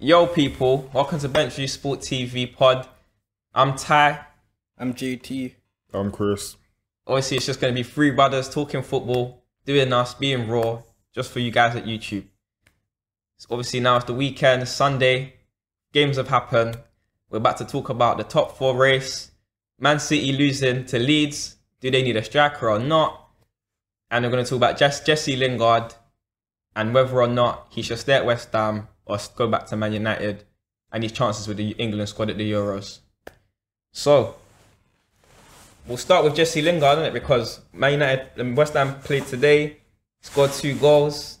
Yo, people, welcome to Bench View Sport TV pod. I'm Ty. I'm JT. I'm Chris. Obviously, it's just going to be three brothers talking football, doing us, being raw, just for you guys at YouTube. So obviously, now it's the weekend, Sunday, games have happened. We're about to talk about the top four race. Man City losing to Leeds. Do they need a striker or not? And we're going to talk about Jesse Lingard and whether or not he should stay at West Ham or go back to Man United and his chances with the England squad at the Euros. So, we'll start with Jesse Lingard, it? Because Man United and West Ham played today, scored two goals.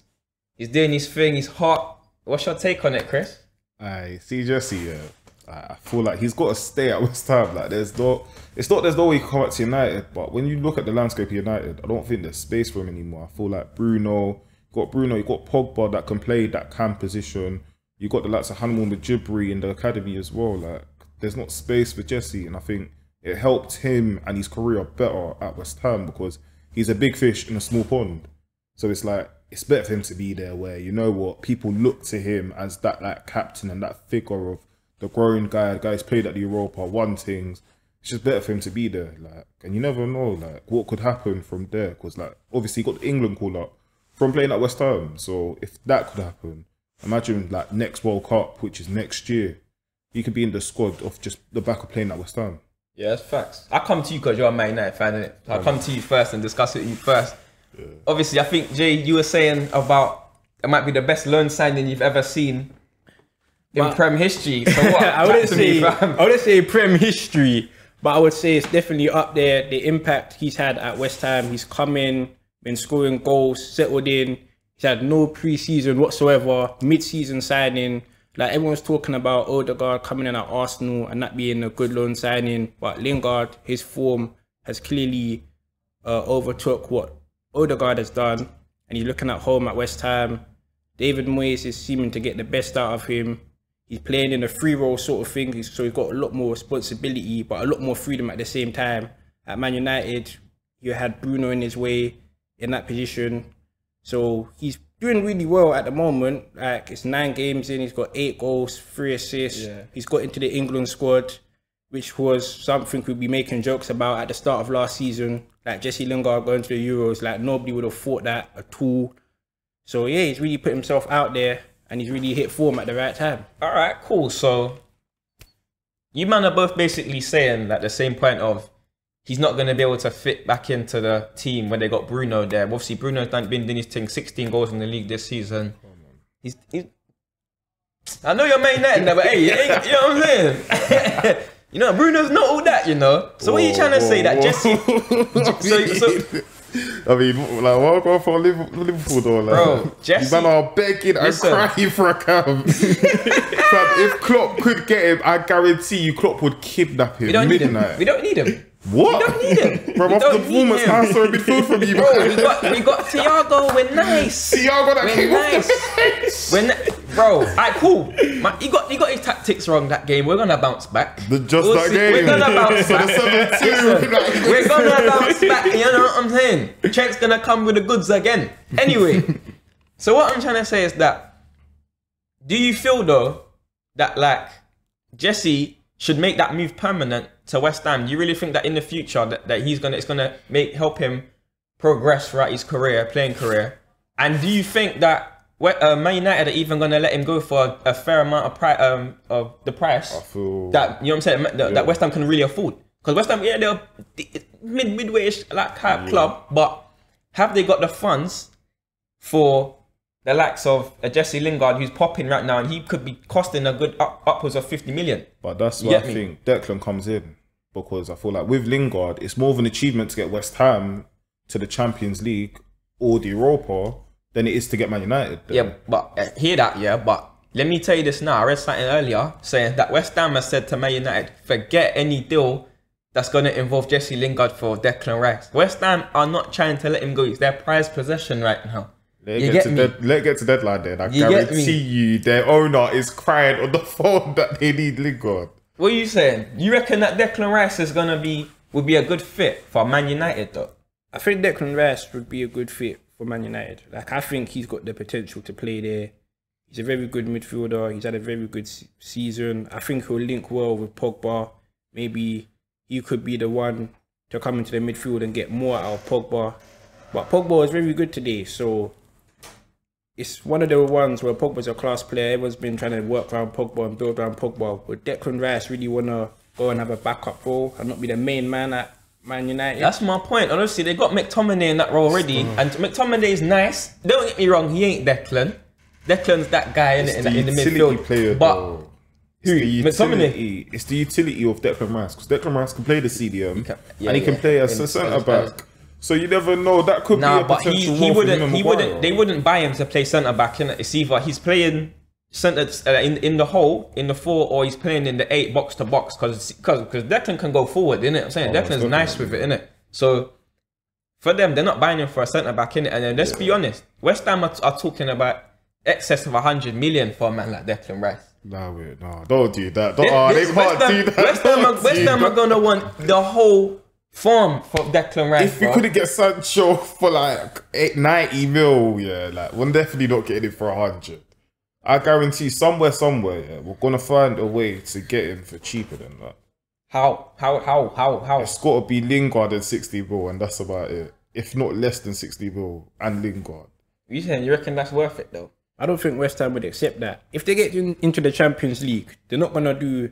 He's doing his thing, he's hot. What's your take on it, Chris? I see Jesse. Yeah, I feel like he's got to stay at West Ham. Like there's no, it's not there's no way he can come back to United. But when you look at the landscape of United, I don't think there's space for him anymore. I feel like Bruno, got Bruno, you got Pogba that can play that cam position. You got the likes of Hannibal Mejbri in the academy as well. Like there's not space for Jesse, and I think it helped him and his career better at West Ham because he's a big fish in a small pond. So it's like it's better for him to be there where you know what people look to him as that like captain and that figure of the growing guy, the guy who's played at the Europa, won things. It's just better for him to be there, like, and you never know like what could happen from there because like obviously he got the England call up from playing at West Ham. So if that could happen, imagine like next World Cup, which is next year, he could be in the squad of just the back of playing at West Ham. Yeah, that's facts. I come to you because you're a Man United fan, innit? I'll come to you first and discuss it with you first. Obviously, I think Jay, you were saying about it might be the best loan signing you've ever seen in But- Prem history. So what? I wouldn't Chat to me, say. I wouldn't say Prem history, but I would say it's definitely up there. The impact he's had at West Ham, he's come in, been scoring goals, settled in. He's had no preseason whatsoever, mid-season signing. Like everyone's talking about Odegaard coming in at Arsenal and that being a good loan signing, but Lingard, his form has clearly uh, overtook what Odegaard has done, and he's looking at home at West Ham. David Moyes is seeming to get the best out of him. He's playing in a free role sort of thing, so he's got a lot more responsibility, but a lot more freedom at the same time. At Man United, you had Bruno in his way in that position, so he's doing really well at the moment. Like it's nine games in, he's got eight goals, three assists. Yeah. He's got into the England squad, which was something we'd be making jokes about at the start of last season. Like Jesse Lingard going to the Euros, like nobody would have thought that at all. So yeah, he's really put himself out there and he's really hit form at the right time. All right, cool. So you man are both basically saying at the same point of he's not going to be able to fit back into the team when they got Bruno there. Obviously, Bruno's done, been doing his thing, 16 goals in the league this season. He's, he's I know you're Man United, now, but hey, you, know what I'm saying? you know, Bruno's not all that, you know. So what are you trying to say that Jesse? so, so I mean, like, what go for Liverpool, though? Like, Bro, Jesse- you man are begging and Listen. crying for a cam. If Klopp could get him, I guarantee you Klopp would kidnap him we don't need midnight. him. We don't need him. What? We don't need him. Bro, We after the performance him. I saw in midfield from you, Bro, man. we got we got Thiago. We're nice. Thiago that We're came off nice. the bench. When, bro, alright, cool. Man, he got he got his tactics wrong that game. We're gonna bounce back. The- just We'll that see. game. We're gonna bounce back. 7-2, Listen, we're gonna bounce back. You know what I'm saying? Trent's gonna come with the goods again. Anyway, so what I'm trying to say is that, do you feel though that like Jesse should make that move permanent to West Ham? Do you really think that in the future that, that he's gonna it's gonna make help him progress throughout his career, playing career? And do you think that uh, Man United are even gonna let him go for a, a fair amount of price um, of the price feel that you know what I'm saying that, that West Ham can really afford? Because West Ham, yeah, they're mid midway-ish like type club, but have they got the funds for the likes of a Jesse Lingard who's popping right now, and he could be costing a good up, upwards of 50 million? But that's where I me? think Declan comes in because I feel like with Lingard, it's more of an achievement to get West Ham to the Champions League or the Europa than it is to get Man United. there. Yeah, but uh, hear that, yeah. But let me tell you this now. I read something earlier saying that West Ham has said to Man United, forget any deal that's going to involve Jesse Lingard for Declan Rice. West Ham are not trying to let him go. It's their prized possession right now. Let You get get, to let it get to deadline then. I You guarantee you their owner is crying on the phone that they need Lingard. What are you saying? You reckon that Declan Rice is gonna be would be a good fit for Man United though? I think Declan Rice would be a good fit for Man United. Like I think he's got the potential to play there. He's a very good midfielder. He's had a very good se- season. I think he'll link well with Pogba. Maybe he could be the one to come into the midfield and get more out of Pogba. But Pogba was very good today, so it's one of the ones where Pogba's a class player. Everyone's been trying to work around Pogba and build around Pogba. But Declan Rice really wanna go and have a backup role and not be the main man at Man United. That's my point. Honestly, they got McTominay in that role already, and McTominay is nice. Don't get me wrong, he ain't Declan. Declan's that guy in, in, the in the utility midfield. player, but though. who? It's the McTominay. utility. It's the utility of Declan Rice because Declan Rice can play the CDM can- yeah, and he can play as In- a centre as- back. So you never know. That could Nah, be a but he, potential he for wouldn't. He wouldn't. They wouldn't buy him to play centre back. In it's either he's playing centre uh, in in the hole in the four, or he's playing in the eight box to box because because because Declan can go forward, innit? I'm saying Oh, Declan's nice with it, innit? So for them, they're not buying him for a centre back, innit? And then let's be honest, West Ham are, are talking about excess of hundred million for a man like Declan Rice. Nah, wait, nah, don't do that. Don't, They- oh, they- they West can't Ham, do that. West Ham, are, West Ham are gonna want the whole farm for Declan Rice. If we couldn't get Sancho for like eight, 90 mil, yeah, like we're definitely not getting it for a hundred. I guarantee somewhere, somewhere, yeah, we're gonna find a way to get him for cheaper than that. how how how how how It's got to be Lingard and 60 mil, and that's about it. If not less than 60 mil and Lingard. you saying you reckon that's worth it though? I don't think West Ham would accept that. If they get in, into the Champions League, they're not gonna do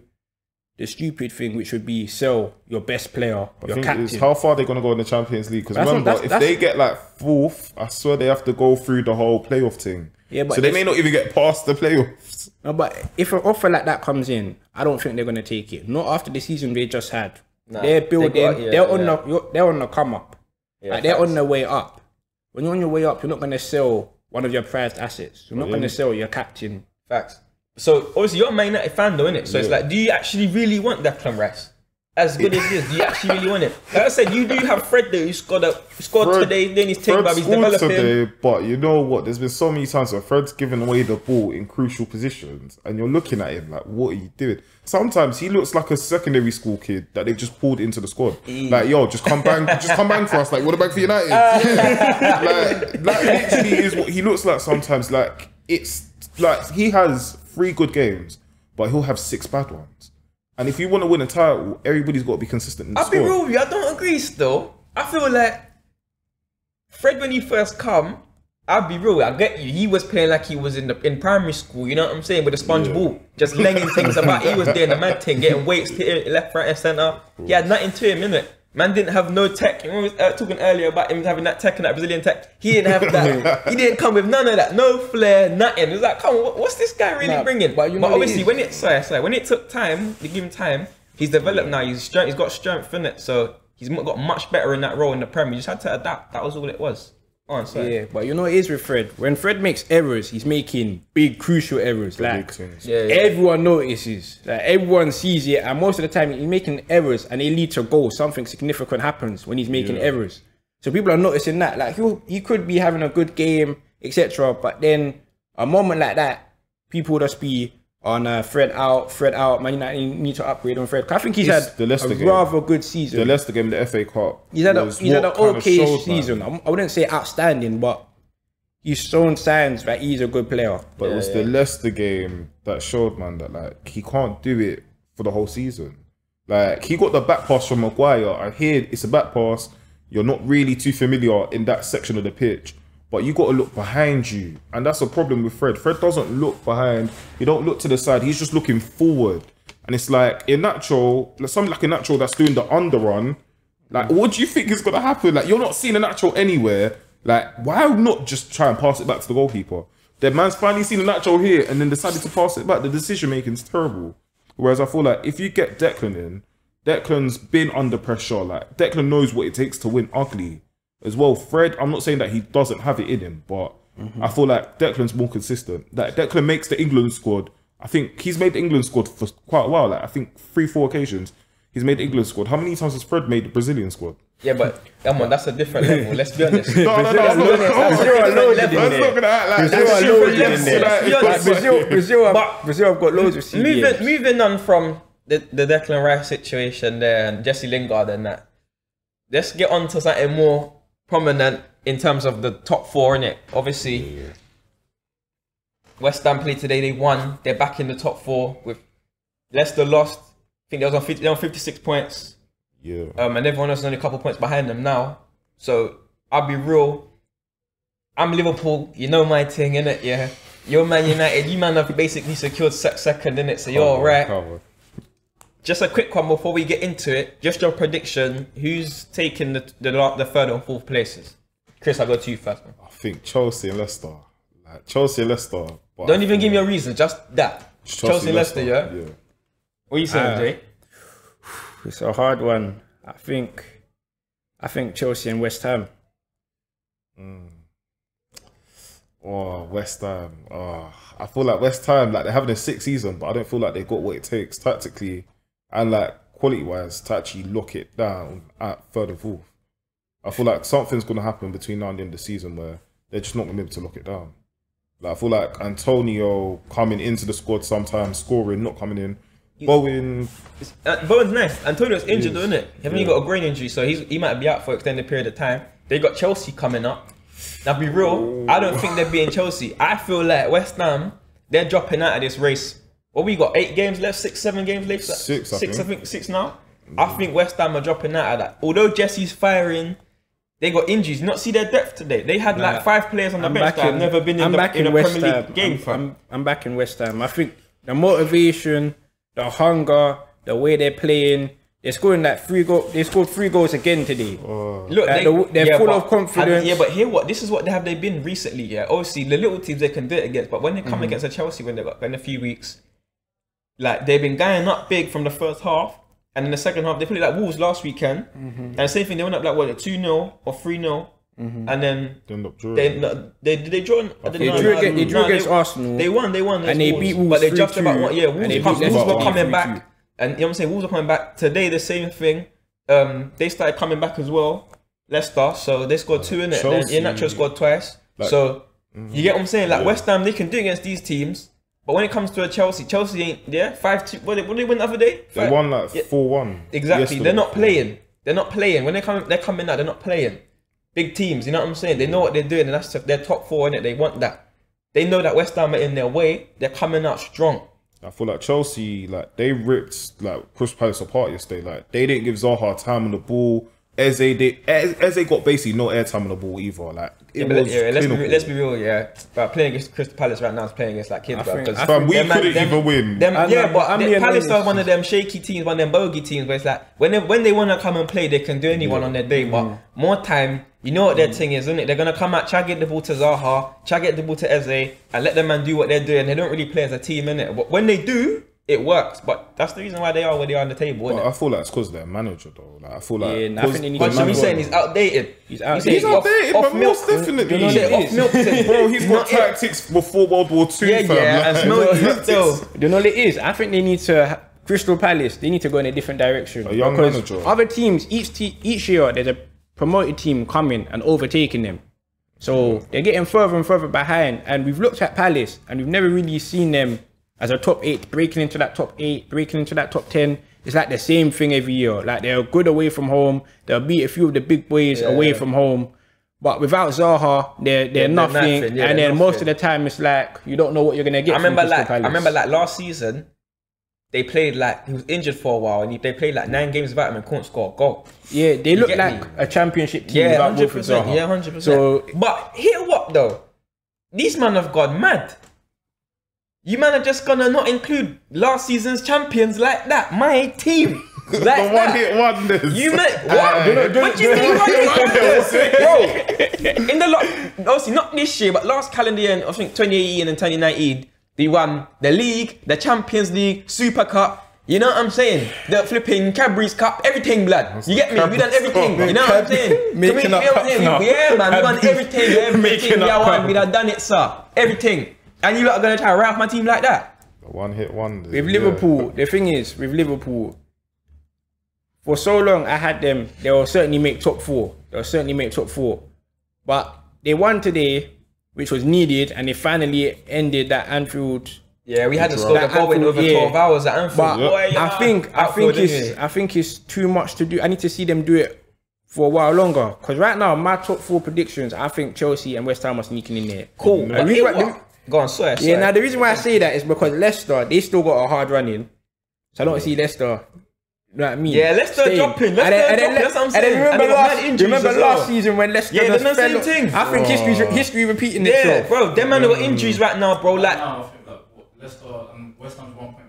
the stupid thing, which would be sell your best player, I your captain. it's how far they're gonna go in the Champions League. Because remember, that's- if that's- they get like fourth, I swear they have to go through the whole playoff thing. Yeah, but so they may not even get past the playoffs. No, but if an offer like that comes in, I don't think they're gonna take it. Not after the season they just had. Nah, they're they building. got- yeah, they're on yeah. the. you're- They're on the come up. like they're on their way up. When you're on your way up, you're not gonna sell one of your prized assets. You're not gonna sell your captain. Facts. So obviously you're a Man United fan though, innit? So it's like, do you actually really want Declan Rice? As good as he is, do you actually really want it? Like I said, you do have Fred though, who scored a scored Fred- today, then he's taken by he's developing. today, but you know what? There's been so many times where Fred's given away the ball in crucial positions, and you're looking at him like, what are you doing? Sometimes he looks like a secondary school kid that they've just pulled into the squad. Like, yo, just come bang, just come bang for us. Like, what about for United? Uh. like, like, literally is what he looks like sometimes. Like, it's like he has three good games, but he'll have six bad ones. And if you want to win a title, everybody's got to be consistent. In I'll be real with you, I don't agree still. I feel like Fred when he first come, I'll be real, I get you. He was playing like he was in the in primary school, you know what I'm saying, with a sponge Yeah. ball. Just laying things about. He was doing the man thing, getting weights hit left, right, and centre. He had nothing to him, innit? Man didn't have no tech. You remember uh, talking earlier about him having that tech and that Brazilian tech. He didn't have that. he didn't come with none of that. No flair, nothing. It was like, come on, what- what's this guy really Nah, bringing? but you know obviously, when it sorry, sorry, when it took time, they give him time. He's developed now. He's strength. He's got strength in it. So he's got much better in that role in the Premier. He just had to adapt. That was all it was. Oh, sorry. Yeah, but you know it is with Fred. When Fred makes errors, he's making big crucial errors. Like Yeah, yeah. everyone notices. Like everyone sees it, and most of the time he's making errors, and they lead to goals. Something significant happens when he's making Yeah. errors. So people are noticing that. Like he he could be having a good game, etc. But then a moment like that, people would just be on uh, Fred out, Fred out. Man United need to upgrade on Fred. I think he's It's had the Leicester a game. rather good season. The Leicester game, the FA Cup. He's had a was he's had an okay showed, man. season. I'm- I wouldn't say outstanding, but he's shown signs that he's a good player. But it was the Leicester game that showed, man, that like he can't do it for the whole season. Like he got the back pass from Maguire. I hear it's a back pass. You're not really too familiar in that section of the pitch, but you got to look behind you, and that's a problem with Fred. Fred doesn't look behind. He don't look to the side. He's just looking forward, and it's like Iheanacho, like something like Iheanacho that's doing the underrun. Like, what do you think is gonna happen? Like, you're not seeing Iheanacho anywhere. Like, why not just try and pass it back to the goalkeeper? The man's finally seen Iheanacho here and then decided to pass it back. The decision making is terrible. Whereas I feel like if you get Declan in, Declan's been under pressure. Like, Declan knows what it takes to win ugly as well. Fred, I'm not saying that he doesn't have it in him, but I feel like Declan's more consistent. That Declan makes the England squad. I think he's made the England squad for quite a while. Like, I think three, four occasions he's made the England squad. How many times has Fred made the Brazilian squad? Yeah, but come on, that's a different level. Let's be honest. No, no, no, I'm not, That's I'm not, loaded in there. gonna act like Brazil are different loaded in there. Like, Let's be it's honest, like- Brazil, Brazil, have, But- Brazil have got loads of CDMs. moving moving on from the, the Declan Rice situation there and Jesse Lingard and that. Let's get on to something more prominent in terms of the top four in it. Obviously, West Ham played today. They won. They're back in the top four. With Leicester lost. I think they was on 50, they're on 56 points. Yeah. Um, and everyone else is only a couple points behind them now. So I'll be real. I'm Liverpool. You know my thing, innit? Yeah. You're Man United. You man have basically secured se- second, innit? So you're Cover, alright. Cover. Just a quick one before we get into it. Just your prediction. Who's taking the the, the third and fourth places? Chris, I'll go to you first. Man. I think Chelsea and Leicester. Like Chelsea and Leicester. but Don't I even give me a reason. Just that. Chelsea, and Leicester, yeah? Yeah. What are you saying, Uh, Jay? It's a hard one. I think, I think Chelsea and West Ham. Oh, West Ham. Oh, I feel like West Ham, like they're having a sick season, but I don't feel like they've got what it takes tactically and like quality wise to actually lock it down at third and fourth. I feel like something's going to happen between now and the end of the season where they're just not going to be able to lock it down. Like I feel like Antonio coming into the squad sometimes, scoring, not coming in. Bowen, Uh, Bowen's nice. Antonio's injured, Yes. isn't it? He only Yeah. got a brain injury, so he's, he might be out for an extended period of time. They got Chelsea coming up. Now, be real, I don't think they're being Chelsea. I feel like West Ham, they're dropping out of this race. What we got? Eight games left, six, seven games left. Six, I six, I think. think six now. I think West Ham are dropping out of that. Although Jesse's firing, they got injuries. Not see their depth today. They had like five players on the I'm bench back that have never been in I'm the, back in in a West Premier League Ham. game. I'm. I'm, I'm back in West Ham. I think the motivation, the hunger, the way they're playing. They're scoring like three goals. They scored three goals again today. Oh. Look, Like, they, the- they're full but- of confidence. and- yeah, but here what? This is what they have they been recently. Yeah, obviously the little teams they can do it against, but when they Mm-hmm. come against a Chelsea when they got in a few weeks, like they've been going up big from the first half, and in the second half they played like Wolves last weekend, Mm-hmm. and the same thing they went up like what two 0 or three 0 Mm-hmm. and then they end up drawing. they no, they did they draw. I They drew against, they drew against Arsenal. They won, they won, And they Wolves, beat Wolves but they just 3-2, about won. Yeah, Wolves, they come, Wolves were coming 3-2. back, and you know what I'm saying. Wolves are coming back today. The same thing. Um, they started coming back as well. Leicester, so they scored two in it. Then Chelsea- Iheanacho scored twice. Like- so you get what I'm saying? Like Yeah. West Ham, they can do against these teams, but when it comes to a Chelsea, Chelsea ain't yeah five two. What did what did they win the other day? They Five- won like Yeah. four one. Exactly. They're not playing. They're not playing. When they come, they're coming out. They're not playing. Big teams. You know what I'm saying? They know what they're doing, and that's their top four in it. They want that. They know that West Ham are in their way. They're coming out strong. I feel like Chelsea, like they ripped like Chris Palace apart yesterday. Like they didn't give Zaha time on the ball. Eze, they Eze Eze got basically no airtime on the ball either. Like it Yeah, but was yeah, let's, be, let's be real, yeah. But playing against Crystal Palace right now is playing against like kids, I bro. think- 'cause Fam, we them man- couldn't them- even win. Them, I'm yeah, not- but I'm the- Palace are one of them shaky teams, one of them bogey teams where it's like when they, when they want to come and play, they can do anyone on their day. Mm. But more time, you know what their thing is, isn't it? They're gonna come out, try get the ball to Zaha, try get the ball to Eze, and let them man do what they're doing. They don't really play as a team, innit? But when they do, it works. But that's the reason why they are where they are on the table, innit? I feel like it's because they're manager though. Like I feel like Yeah, nah, I think they need But to should we manage saying he's outdated? He's outdated. say He's outdated, off but milk- most definitely. you know You say what it off milk thing. Bro, he's got tactics before World War Two. Yeah, fam. yeah, Like, and smell you tactics. still. Do you know it is? I think they need to Crystal Palace. They need to go in a different direction. A young manager. Other teams, each te- each year, there's a promoted team coming and overtaking them. So they're getting further and further behind. And we've looked at Palace, and we've never really seen them as a top eight, breaking into that top eight, breaking into that top ten. It's like the same thing every year. Like they're good away from home. They'll beat a few of the big boys away from home. But without Zaha, they're they're, they're nothing. nothing, yeah, and they're then most of the time, it's like you don't know what you're gonna get. I remember like I remember like last season, they played like he was injured for a while and they played like nine games without him and couldn't score a goal. Yeah, they look like me? a championship team Yeah, hundred percent. Yeah, hundred percent. So but hear what though? These men have gone mad. You man are just gonna not include last season's champions like that. My team. Like The one hit wonders. You meant what? do you know- what do you mean? one hit wonders? Bro, in the lot, obviously not this year, but last calendar year, I think 2018 and 2019, they won the league, the Champions League, Super Cup. You know what I'm saying? The flipping Cadbury's Cup, everything, blood. You get me? We done everything. You know what I'm saying? Making me, up you know what I'm cups saying? now. Yeah, man, we done everything. Everything we up we done done it, sir. Everything. And you lot are gonna try to wrap my team like that? One hit wonders. with yeah. Liverpool, the thing is with Liverpool, for so long I had them. They will certainly make top four. They'll certainly make top four, but they won today, which was needed, and they finally ended that Anfield. Yeah, we had to That score the goal in over yeah. 12 hours at Anfield. But Boy, I think I Outfield think it's anyway. I think it's too much to do. I need to see them do it for a while longer. Because right now, my top four predictions, I think Chelsea and West Ham are sneaking in there. Cool. And But the reason it why- Go on, swear. Yeah, now the reason why I say that is because Leicester, they still got a hard run in. So I don't see Leicester. You know what I mean? Yeah, Leicester Staying. dropping, And Leicester then- and then dropping, Le- that's what I'm And then remember And last, mad remember last well. season when Leicester Yeah, they're the same thing. I think history, oh. history repeating yeah, itself. bro. Them man they got injuries right now, bro. Like, now, I think that Leicester and West Ham's one point behind Leicester.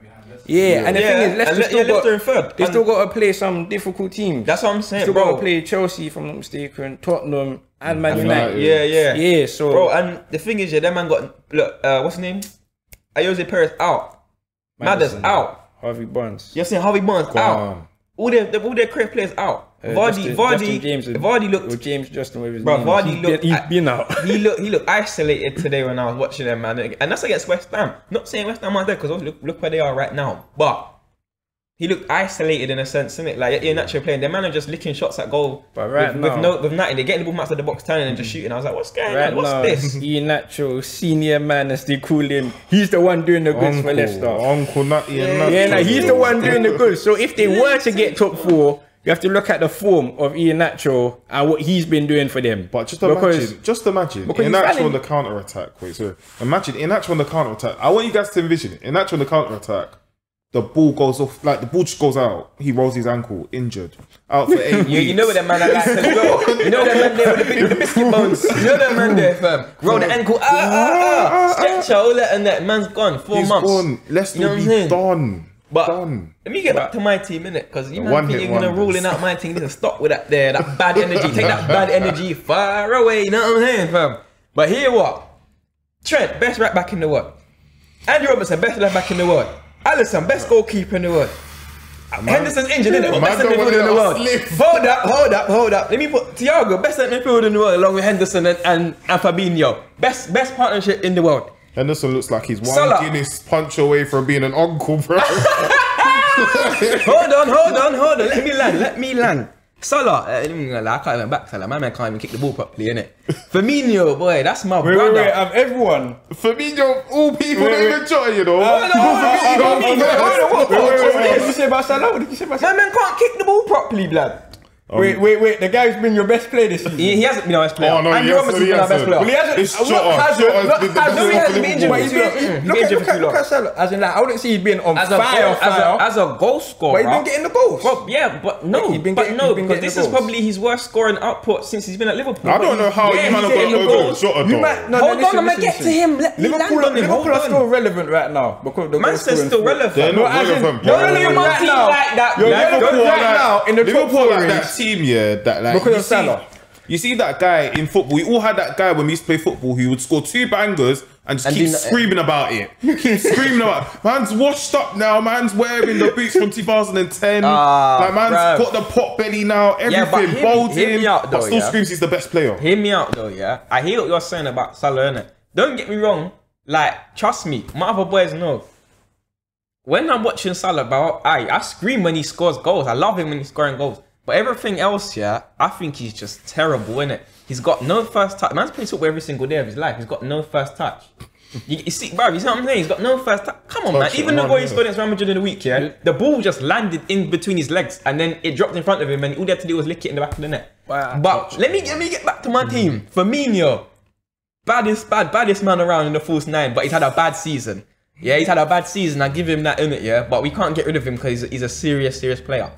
Yeah, and the Yeah, thing is, and Leicester Le- still yeah, got Leicester in third. they And- still got to play some difficult teams. that's what I'm saying, still got to play Chelsea, if I'm not mistaken, Tottenham, and Man United. United. Yeah, yeah, Yeah, so bro. And the thing is, yeah, that man got look. Uh, what's his name? Ayose Perez out. Madders Maddison. out. Harvey Barnes. You're saying Harvey Barnes Go out. on. All their all their career players out. Uh, Vardy, Justin- Vardy, Justin James is- Vardy Or looked. James Justin, with his Bro, name Vardy. He's looked- been, he's I- been out. he looked he looked isolated today when I was watching them, man. And that's against West Ham. Not saying West Ham aren't there because look look where they are right now. But he looked isolated in a sense, innit? Like you're naturally playing. Their man are just licking shots at goal. But right with, now- with no with nothing. They're getting the ball out of the box, turning and just shooting. I was like, what's going Right on? What's now, this? Iheanacho, senior man, as they call him, he's the one doing the goods for Leicester. Uncle Nutty and Nutty. Yeah, nah, he's the one doing the goods. So if they were to get top four, you have to look at the form of Iheanacho and what he's been doing for them. But just Because- imagine, just imagine, Iheanacho on the counter attack. Wait, so imagine Iheanacho on the counter attack. I want you guys to envision it. Iheanacho on the counter attack, the ball goes off, like the ball just goes out. He rolls his ankle, injured, out for eight You, you know what that man I like to go. You know that man there with the, big- the biscuit bones. You know that man there, fam. Roll the ankle, ah, ah, ah. Stretcher, all that, and that man's gone. Four He's months. gone. Leicester You know be done. But done. let me get back to my team, innit? Because you man think you're gonna rolling out my team. You stop with that there, that bad energy. Take that bad energy far away. You know what I'm saying, fam? But here what? Trent, best right back in the world. Andy Robertson, best left back in the world. Alisson, best goalkeeper in the world. Henderson's injured, innit? But man best don't centre wanna midfielder in the world. Hold up, hold up, hold up. Let me put Thiago, best midfielder in the world, along with Henderson and, and, and Fabinho. Best best partnership in the world. Henderson looks like he's one Salah. Guinness punch away from being an uncle, bro. hold on, hold on, hold on. Let me land. Let me land. Salah, uh, I can't even back Salah. My man can't even kick the ball properly, innit? Firmino, boy, that's my Wait, brother. wait, wait, of everyone. Firmino, all people Wait, don't wait. even jot, you know. hold on, hold on, hold on, hold on, what- Wait, wait, wait, what's what did this? you say about Salah? What did you say about My Salah? man can't kick the ball properly, blood. Wait, wait, wait. The guy who's been your best player this season. He, he hasn't been our best player. Oh, no, Andy he hasn't, been our best player. Well, he hasn't. It's uh, Jota. not hasn't, Jota's not been the hasn't. best No, he hasn't been player injured. But he's been, Mm, look, injured look, for at, too look long. at Salah. As in, like, I wouldn't say he's been on as a, fire, goal, as, fire. a, as a goal scorer. but he's been getting the goals. Well, yeah, but no, He's been but getting- no, he's because this is probably his worst scoring output since he's been at Liverpool. I don't know how Yeah, you man he's have got the over goals. Jota, You though. might, Hold on, I'ma get to him. Liverpool, land on him. Liverpool are still relevant right now because the goal Manchester's still relevant. They're not as in, relevant, you're bro. relevant right now. like that, You're blood. relevant right now in the top Liverpool four like that race. Team, yeah, that like Because you of see, Salah. you see that guy in football. We all had that guy when we used to play football who would score two bangers and just And keep screaming about it. Keep screaming about. Man's washed up now. Man's wearing the boots from 2010. Ah, like man's bruv. got the pot belly now. Everything Yeah, but hear me- hear me out but still yeah. screams he's the best player. Hear me out though, yeah. I hear what you're saying about Salah, innit? Don't get me wrong. Like, trust me, my other boys know. When I'm watching Salah, bro, I I scream when he scores goals. I love him when he's scoring goals. But everything else, yeah, I think he's just terrible, in it. He's got no first touch. Man's playing football every single day of his life. He's got no first touch. You, you see, bro, you see what I'm saying? He's got no first touch. Come on, man. Touch it, Even the man, goal he yeah. scored against Real Madrid in the week, yeah, the ball just landed in between his legs and then it dropped in front of him, and all he had to do was lick it in the back of the net. Wow. But let me let me get back to my team. Mm-hmm. Firmino, baddest bad baddest man around in the false nine, but he's had a bad season. Yeah, he's had a bad season. I give him that in it, yeah. But we can't get rid of him because he's, he's a serious, serious player.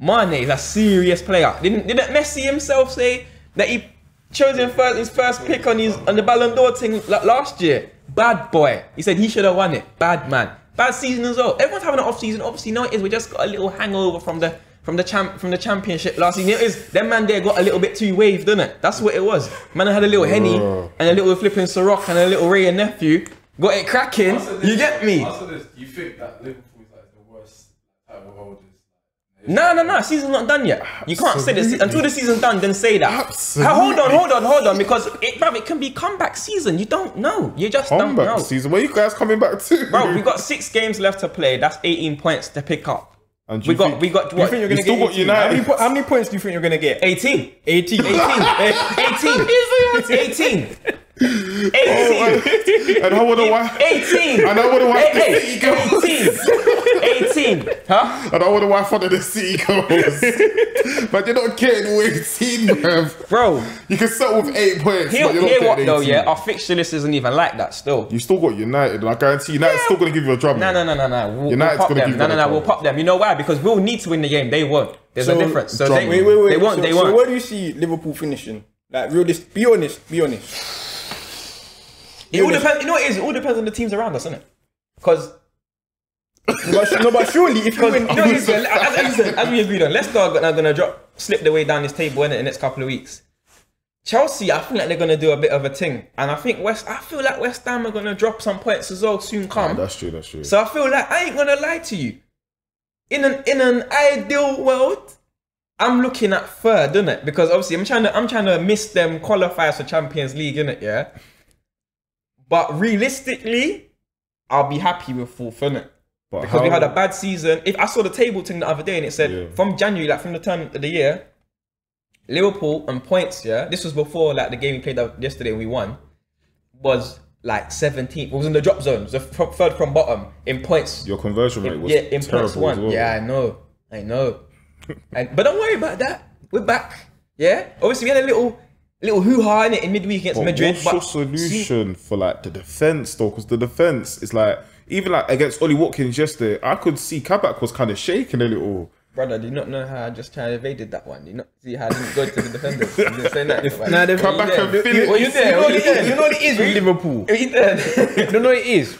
Mane is a serious player. Didn't didn't Messi himself say that he chose him first his first pick on his on the Ballon d'Or thing last year? Bad boy. He said he should have won it. Bad man. Bad season as well. Everyone's having an off season. Obviously, no, it is. We just got a little hangover from the from the champ from the championship last season. It is them man there got a little bit too waved, didn't it? That's what it was. Man had a little henny and a little flipping Ciroc and a little Wray and Nephew. Got it cracking. This- You get me? This. Do you think that Liverpool is like the worst title holders? No, no, no. Season's not done yet. You can't say this until the season's done. Then say that. Absolutely. Hold on, hold on, hold on. Because it, bruv, it can be comeback season. You don't know. You just don't Comeback know, season. Where you guys coming back to? bro. We got six games left to play. That's 18 points to pick up. And We you got, think- we got Do you what? think you're gonna still get got 18? How many, how many points do you think you're gonna get? 18. 18. 18. 18. 18. 18. And I wonder why. 18. And I wonder why. Hey, hey, 18. mean? Huh? And I don't wonder why fun of the city goes. but you're not getting away 18, bruv. Bro, You can settle with eight points, hear, but you're not hear what getting though, yeah? Our fixture list isn't even like that still. You still got United, and I guarantee United's still going to give you a drum. No, no, no, no, no. We'll, we'll United's gonna them. give No, you no, the no. We'll pop them. You know why? Because we'll need to win the game. They won't. There's a difference. So Drama. they, Wait, wait, wait. they won't. So, they won't. So where do you see Liverpool finishing? Like, realist. Be honest. Be honest. It all depends. You know what it is? It all depends on the teams around us, isn't it? Because But, no, but surely if you win, you know, what it is, yeah, as, as, as, as we agreed on, Leicester are gonna, gonna drop, slip their way down this table in the next couple of weeks. Chelsea, I feel like they're gonna do a bit of a thing, and I think West, I feel like West Ham are gonna drop some points as well soon. Come, That's true, that's true. so I feel like I ain't gonna lie to you. In an in an ideal world, I'm looking at third, isn't it? Because obviously I'm trying to I'm trying to miss them qualifiers for Champions League, innit? Yeah. But realistically, I'll be happy with fourth, innit? But Because we had a bad season. If I saw the table thing the other day and it said Yeah. from January, like from the turn of the year, Liverpool and points, yeah. This was before like the game we played yesterday and we won, was like 17th. It was in the drop zone. The third from bottom in points. Your conversion rate was yeah, in points one. well. Yeah, I know. I know. and, but don't worry about that. We're back. Yeah. Obviously, we had a little little hoo ha in it in midweek against But Madrid. what's but your solution for like the defense though? Because the defense is like even like against Ollie Watkins yesterday, I could see Kabak was kind of shaking a little. Brother, do you not know how I just try evaded that one? Do you not see how I didn't go to the defenders? You didn't say that. Nah, the- Come back and feel it. You you there? know What what you it is. You know what it is with Liverpool. You you know what it is.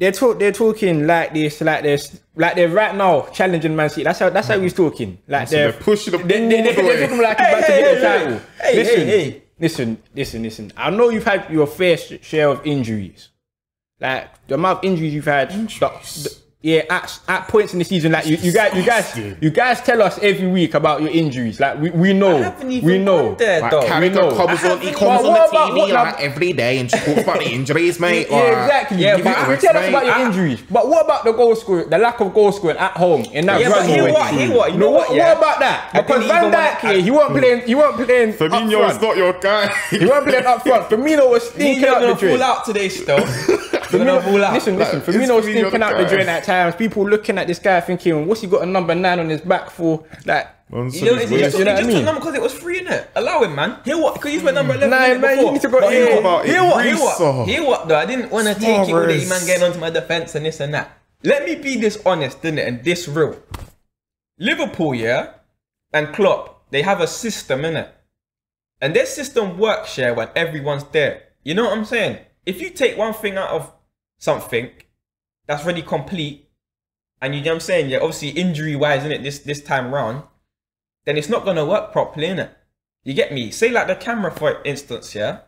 They're talk. They're talking like this, like this, like they're right now challenging Man City. That's how. That's how he's talking. Like So they're, they're pushing the they, they, they, they're talking like he's Hey, about to hey, get the hey, title. hey, listen, hey, hey. listen, listen, listen. I know you've had your fair share of injuries. Like the amount of injuries you've had. the- the- yeah, at, at points in the season, like you, you guys, you guys, you guys tell us every week about your injuries. Like we, we know, we know. there, Like, though. we know. comes on, he comes But on what the about- TV what like now- every day and just talks about the injuries, mate. Yeah, like, exactly. Yeah, you, but you I- tell us about your I- injuries. But what about the goal scoring, the lack of goal scoring at home in that Yeah, but run hear away? what- hear what, you No, know what, yeah? What about that? Because didn't Van Dijk here, he weren't playing. He weren't playing. Fabinho up is front. not your guy. He weren't playing up front. Firmino was stinking You're out the gonna out today still. You're gonna out. Listen, listen. Like, Firmino was it's Firmino stinking the out the guy. drain at times. People looking at this guy thinking, "What's he got a number nine on his back for?" Like, Man, You know, he's just, you know he what I just mean? took number because it was free in it. Allow him, man. Hear what? Because he's been number eleven. Nah, innit, man, you before. need to go- But hear what? About Hear what? Hear what? Hear what? Though I didn't want to take it with the man getting onto my defense and this and that. Let me be this honest, didn't it? And this real. Liverpool, yeah, and Klopp, they have a system in it, and their system works, yeah, when everyone's there. You know what I'm saying? If you take one thing out of something that's really complete, and you know what I'm saying, yeah, obviously injury wise, in it this this time round, then it's not gonna work properly, innit? You get me? Say like the camera, for instance, yeah.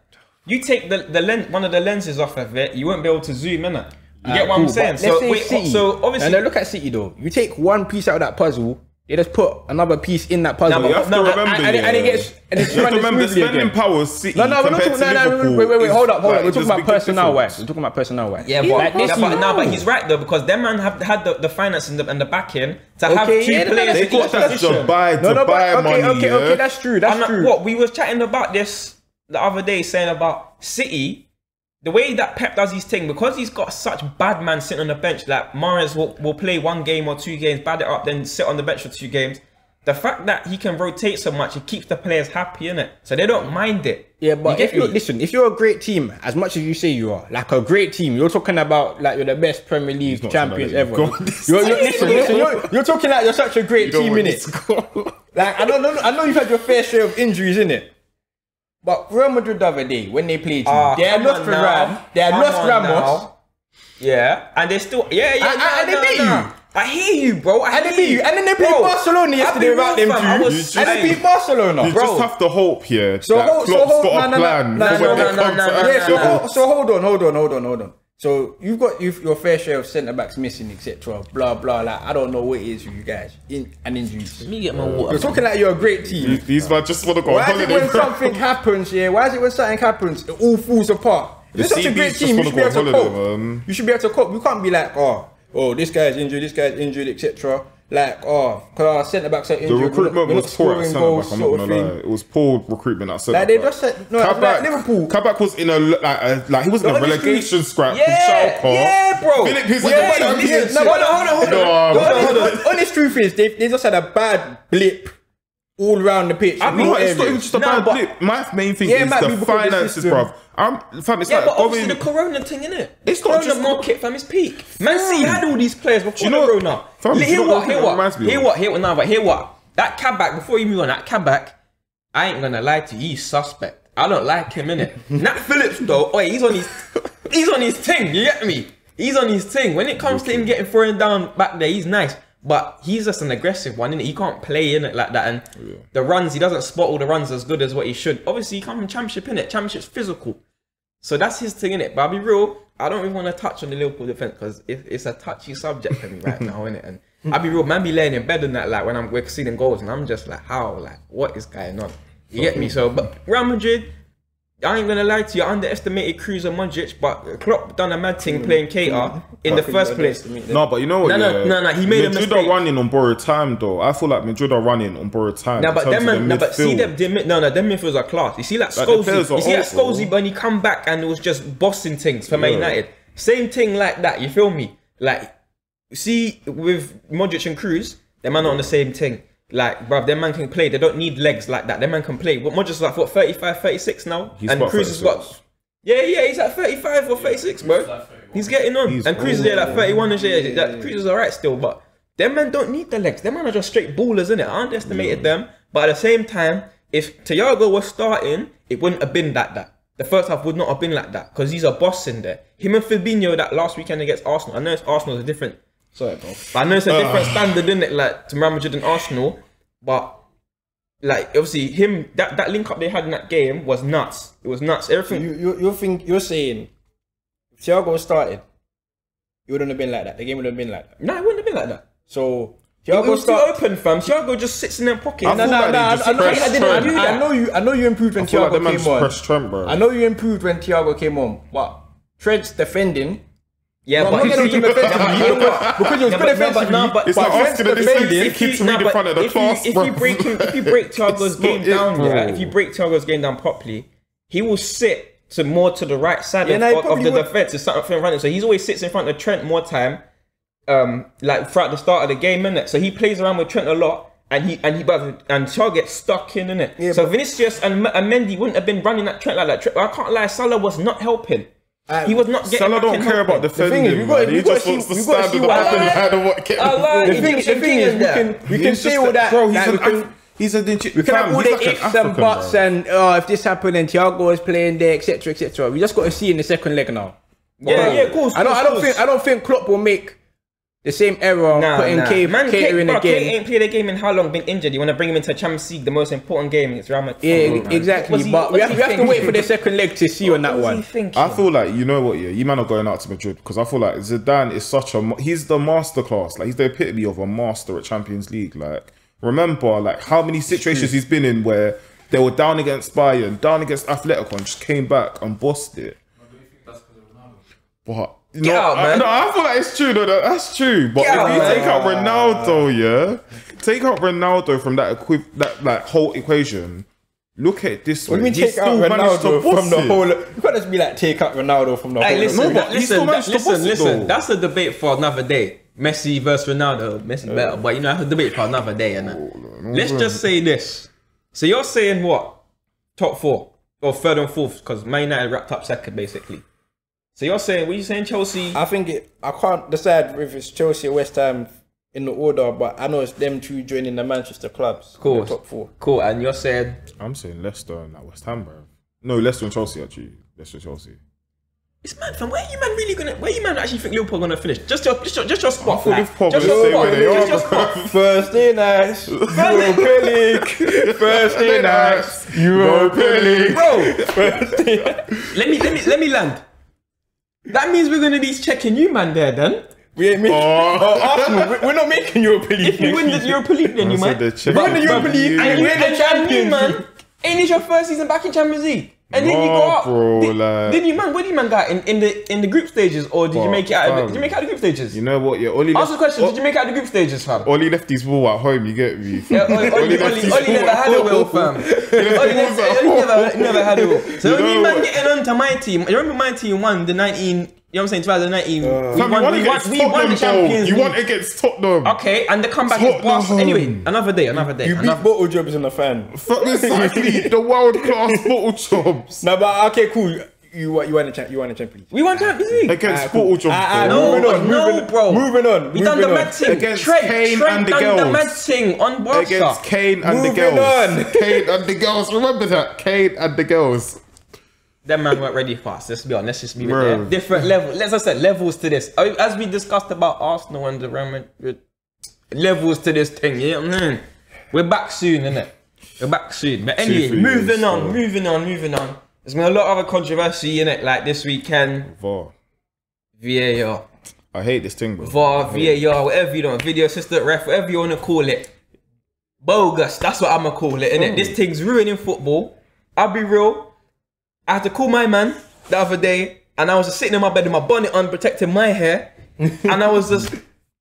You take the the lens, one of the lenses off of it, you won't be able to zoom in it. You uh, get what I'm saying? So wait, City. so obviously, and then look at City though. You take one piece out of that puzzle, they just put another piece in that puzzle. but You have No, to remember, and, and, and it gets and it's You have to running remember, smoothly spending again. power City No, no, we're not talking. No, no, wait, wait, wait. Hold up, hold like, up. We're talking about personnel wise. We're talking about personnel wise. Yeah, but, like yeah, this but no, but he's right though because them man have had the, the finance and the, and the backing to have two yeah, players they in got that position. Dubai, No, no, Dubai but okay, money, okay, yeah? okay. That's true. That's And, uh, true. What we was chatting about this the other day, saying about City, the way that Pep does his thing because he's got such bad man sitting on the bench. Like Mahrez will, will play one game or two games, bad it up, then sit on the bench for two games. The fact that he can rotate so much, it keeps the players happy, innit? So they don't mind it. Yeah, but You if you listen, if you're a great team, as much as you say you are, like a great team, you're talking about like you're the best Premier League champions ever. that. Go on, You're, you're, listen, listen, you're, you're talking like you're such a great You team want in it. Like I don't know, I know you've had your fair share of injuries in it. But Real Madrid the other day when they played you, Ah, they had lost on Varane, they had lost Ramos, now. Yeah, and they still yeah yeah. And- nah, and they beat nah. you. I hear you, bro. I and they hear beat you, and then they played Bro, Barcelona yesterday without them two, was just- and they beat Barcelona. You Bro. just have to hope here So that hold- so hold- got no, a no, no, plan no, for no, when no, they no, come no, to no, Yeah, so, no, no. hold, so hold on, hold on, hold on, hold on. So you've got you've, your fair share of centre backs missing, etc. Blah blah. Like I don't know what it is for you guys in and injuries. me get my water. You're talking like you're a great team. These- These man just want to go Why is it when something happens? Yeah. Why is it when something happens, it all falls apart? The You're such a great team. You should be able to on cope. You should be able to cope. You can't be like, oh, oh, this guy's injured, this guy's injured, etc. like oh, because our centre backs are The injured. we're not- recruitment we're not was poor at centre back. I'm not gonna lie. It was poor recruitment at centre Like they just said, no, it's like Liverpool. Kabak was in a like, a, like he was in a The only relegation scrap. Yeah, with Schalke. yeah, bro. Philip is Yeah, in the championship. No, hold on, hold on, hold on. No, The hold honest, honest truth is, they, they just had a bad blip all around the pitch. I in mean, it's not even just a No, bad but- blip. My main thing Yeah, is the the finances, bruv. I'm, fam, it's Yeah, like but obviously going. the Corona thing, innit? It's not Corona just- market, fam. It's peak. Man City had all these players before you know- Corona. fam, Hear you know what? what Hear what? Hear what? Hear what? Now, but hear what? That Kabak. Before you move on, that Kabak, I ain't gonna lie to you. He's suspect. I don't like him innit. Nat Phillips though. Oh, he's on his. He's on his thing. You get me? He's on his thing. When it comes to him getting thrown down back there, he's nice. But he's just an aggressive one, innit? He can't play in it like that. And the runs, he doesn't spot all the runs as good as what he should. Obviously, he come from championship, innit? Championship's physical. So that's his thing, innit? But I'll be real, I don't even want to touch on the Liverpool defense because it, it's a touchy subject for me right now, innit? And I'll be real, man be laying in bed and that, like when I'm we're seeing goals, and I'm just like, how? Like, what is going on? You get me? So, but Real Madrid, I ain't gonna lie to you, I underestimated Kroos and Modric, but Klopp done a mad thing playing Keita in the first place. No, but you know what? No, no, yeah? no, no, he made a Madrid mistake. are running on borrowed time, though. I feel like Madrid are running on borrowed time. No, but them, of man, no, but see them, them, no, no, them midfielders are class. You see, like Like, the players Scholesy, are you see, like awful. Scholesy when he come back and it was just bossing things for Man United. Same thing like that. You feel me? Like, see, with Modric and Kroos, them man not on the same thing. Like, bruv, their man can play. They don't need legs like that. Their man can play. What Modric is like, what, 35, 36 now? He's and about Kroos has got. Yeah, yeah, he's at 35 or 36, bro. He's getting on. He's and Kroos is old, there like 31 and shit. That Kroos is alright still, but them men don't need the legs. Them men are just straight ballers, innit? I underestimated them. But at the same time, if Thiago was starting, it wouldn't have been like that. The first half would not have been like that because he's a boss in there. Him and Fabinho that last weekend against Arsenal. I know it's Arsenal is a different. Sorry, bro. But I know it's a different standard, isn't it? Like to Real Madrid and Arsenal. But like obviously him that, that link up they had in that game was nuts. It was nuts. Everything You, you, you think you're saying if Thiago started, it wouldn't have been like that. The game would have been like that. No, it wouldn't have been like that. So It Thiago was too open, fam. Thiago just sits in their pocket. I No, no, no. they I, I know, I, didn't do that. I know you. I know you improved when I feel like Thiago came just on. pressed Trent. I know you improved when Thiago came on, but Trent's defending. Yeah, No, but I'm if not you- getting defensively. You know what? Because he was Yeah, good but- no, but- defensively. no, but- It's but like Trent's asking the defending- defending if you, kid to read in front of the if class, you, if you break him, if you break Thiago's game not it, down, yeah, if you break Thiago's game down properly, he will sit to more to the right side Yeah, of, no, of, of probably the would. defense. It's something running, so he's always sits in front of Trent more time, um, like throughout the start of the game, innit? So he plays around with Trent a lot. And he and he but and Thiago gets stuck in, innit? Yeah, so but- Vinicius and, and Mendy wouldn't have been running that Trent like that. Trent- I can't lie, Salah was not helping. Uh, he was not getting. Salah back don't care about helping. defending. thing is, got- man. we He just wants to we gotta stand see in the what back and happens. and what I like The thing, the thing is, we can we can say all that. bro. He's like, an we can, he's a digit. we can have all the like ifs African, and buts bro. and oh, if this happened and Thiago is playing there, etc., etc. We just got to see in the second leg now. Yeah, Bro, yeah, of course. I don't. course, I don't think. I don't think Klopp will make the same error Nah, putting nah. K, Man, catering Keita, bro, Keita again. ain't played a game in how long? Been injured. You want to bring him into Champions League, the most important game against Real Madrid. Yeah, oh, Come exactly. Was he- but we have, we have to wait for the second leg to see on that was one. he? I feel like you know what, yeah. You man are going out to Madrid because I feel like Zidane is such a he's the masterclass. Like he's the epitome of a master at Champions League. Like remember, like how many situations he's been in where they were down against Bayern, down against Atletico, and just came back and bossed it. But no, out, I, man. no, I feel like it's true. though. that's true. But Get if out, you man. take out Ronaldo, yeah, take out Ronaldo from that equi- that like whole equation. Look at it this way. When we He take out still managed to Ronaldo boss from the it. whole, you can't just be like take out Ronaldo from the Hey, whole. listen, No, but that- he still listen, managed that- to boss listen, it, listen. That's a debate for another day. Messi versus Ronaldo. Messi better, but you know, that's a debate for another day. And let's just say this. So you're saying what? Top four or third and fourth? Because Man United wrapped up second, basically. So you're saying, what you saying, Chelsea? I think it. I can't decide if it's Chelsea or West Ham in the order, but I know it's them two joining the Manchester clubs. in the course. top four. Cool. And you're saying, I'm saying Leicester and that West Ham, bro. No, Leicester and Chelsea actually. Leicester and Chelsea. it's man, fam. Where you man really gonna? Where you man actually think Liverpool gonna finish? Just your, just your, just your spot. thought like, Liverpool just were your the same spot. way they Just are, your spot. Thursday nights, Europa League. Thursday nights, Europa League. Bro, let me let me let me land. That means we're gonna be checking you, man. There, then. We ain't making. Oh, oh Arsenal, we- we're not making Europa League. If you win the Europa League, then you I might. said they're But- checking Win the Europa League and and you we're the and- and champions. man. Ain't it your first season back in Champions League? And then you Nah, go up. bro, did, like- did you man? Where did you man got in, in the in the group stages, or did you make it out? Of, fam, did you make out of the group stages? You know what? Yeah, Ole Ask the question. O- Did you make it out of the group stages, fam? Ole left his ball at home. You get me? Yeah, Ole, Ole, left Ole, Ole never had a will, fam. Ole never, Ole never, never had a will. So You you man getting onto my team, you remember my team won the 19, you know what I'm saying, 2019. we Fam, won, you won we won, we won the Champions. You won against Tottenham. Okay, and the comeback is boss. Anyway, another day, another day. You beat another, bottle jobs in the fan. Fuck exactly the world class bottle chops Nah, but okay, cool. You you want a champ? You want a Champions League? we won Champions League. against cool. bottle chops. Ah, ah. No, Moving on, no, moving bro. Moving on, We done the mad thing. Against Trent, Kane Trent and the done the girls. mad thing on Barca. against Kane and the Moving girls. on. Kane and the girls. Remember that? Kane and the girls. Them man weren't ready for us. Let's be honest. Let's just be there. Different level. As I said, levels to this. As we discussed about Arsenal and the Real Madrid, levels to this thing. You know I'm saying? We're back soon, innit? We're back soon. But anyway, three moving years, on, so- moving on, moving on. There's been a lot of other controversy in it, like this weekend. VAR. VAR, I hate this thing, bro. VAR, VAR, whatever you want, video assistant ref, whatever you want to call it. Bogus. That's what I'm gonna call it, innit? Oh. This thing's ruining football. I'll be real. I had to call my man the other day, and I was just sitting in my bed with my bonnet on, protecting my hair, and I was just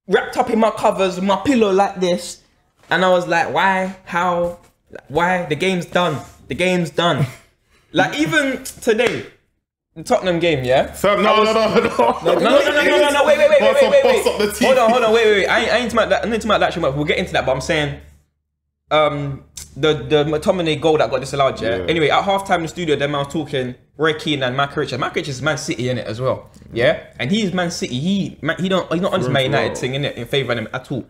wrapped up in my covers, my pillow like this, and I was like, "Why? How? Why? The game's done. The game's done." like even today, the Tottenham game, yeah. Fam, no, no, no, no, no. No, no, no, no, no, no, no, wait, wait, wait, wait, wait, wait, bust up the wait. Hold on, hold on, wait, wait, wait. I, ain't- I ain't talking about that. I ain't talking about that actually, we'll get into that. But I'm saying, um, the the McTominay goal that got disallowed. Yeah. Yeah. Anyway, at halftime in the studio, them I was talking Roy Keane and Micah Richards. Micah Richards is Man City in it as well. Mm. Yeah, and he's Man City. He man, he don't he's not on his Man United thing in it in favor of him at all.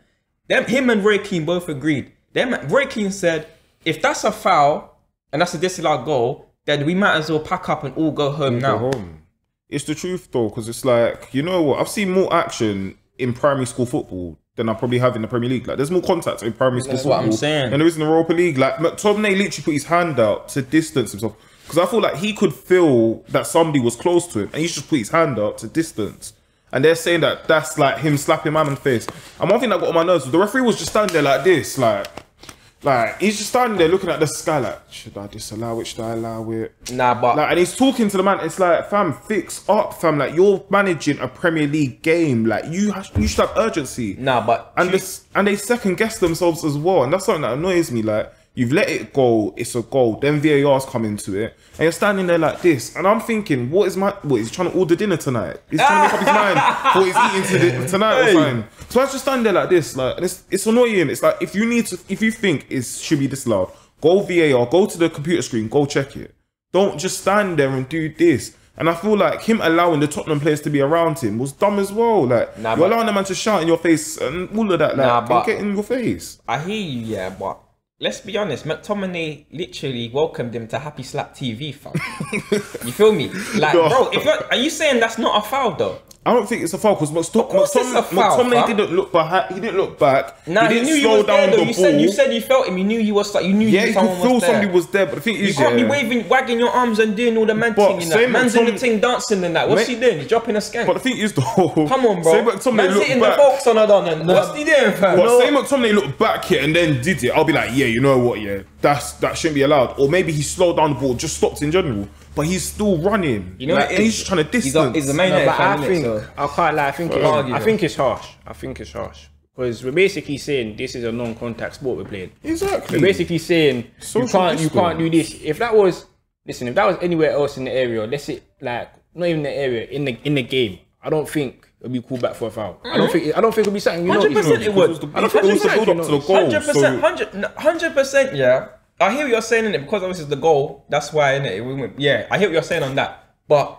Them him and Roy Keane both agreed. Them Roy Keane said if that's a foul and that's a disallowed goal, then we might as well pack up and all go home now. Go home. It's the truth though, because it's like you know what? I've seen more action in primary school football than I probably have in the Premier League. Like, there's more contact in primary school That's what I'm saying. than there is in the Europa League. Like, McTominay literally put his hand out to distance himself because I feel like he could feel that somebody was close to him, and he just put his hand out to distance. And they're saying that that's like him slapping man in the face. And one thing that got on my nerves was the referee was just standing there like this, like, like he's just standing there looking at the sky, like, should I disallow it? Should I allow it? Nah, but Like, and he's talking to the man. It's like, fam, fix up, fam. Like, you're managing a Premier League game. Like, you have, you should have urgency. nah, but And this, and they second guess themselves as well. And that's something that annoys me. Like, you've let it go. It's a goal. Then VAR's come into it, and you're standing there like this. And I'm thinking, what is my? What he's trying to order dinner tonight? He's trying to make up his mind what he's eating to, tonight or something. So I was just standing there like this, like, and it's it's annoying. It's like if you need to, if you think it should be this loud, go VAR, go to the computer screen, go check it. Don't just stand there and do this. And I feel like him allowing the Tottenham players to be around him was dumb as well. Like Nah, you're allowing the man to shout in your face and all of that. Like Nah, get in your face. I hear you, yeah, but let's be honest, McTominay literally welcomed him to Happy Slap TV, fam. you feel me? Like, No. bro, if you're, are you saying that's not a foul though? I don't think it's a foul because McTominay, course it's a foul, McTominay didn't look back. He didn't look back. Nah, he you didn't knew you slow was there down though. the You ball. said you said you felt him. You knew you was you knew yeah, you someone could feel was there. somebody was there. But the thing You is, you can't yeah, be waving, wagging your arms and doing all the man But thing in say that. Man's in the thing dancing and that. What's Mate- he doing? He's dropping a skank. But the thing is, though, Come on, bro. Say McTominay Man's looked hitting back. the folks on a done and what's he doing, fam? But say McTominay looked back here and then did it, I'll be like, yeah, you know what, yeah, that's that shouldn't be allowed. Or maybe he slowed down the ball, just stopped in general, but he's still running. You know like, and he's just trying to He's distance. a- he's a main- No, but I think so- I can't lie. I think it's, I think it's harsh. I think it's harsh because we're basically saying this is a non-contact sport we're playing. exactly. We're basically saying you can't you can't do this. If that was listen, if that was anywhere else in the area, let's say like not even the area in the in the game, I don't think it'll be called back for a foul. I don't mm. think I don't think it'll be something you know. 100% it would. It was the, I don't think it was the build up to the goal. Hundred so- percent, hundred, hundred percent. Yeah, I hear what you're saying in it because obviously it's the goal. That's why in it. Yeah, I hear what you're saying on that. But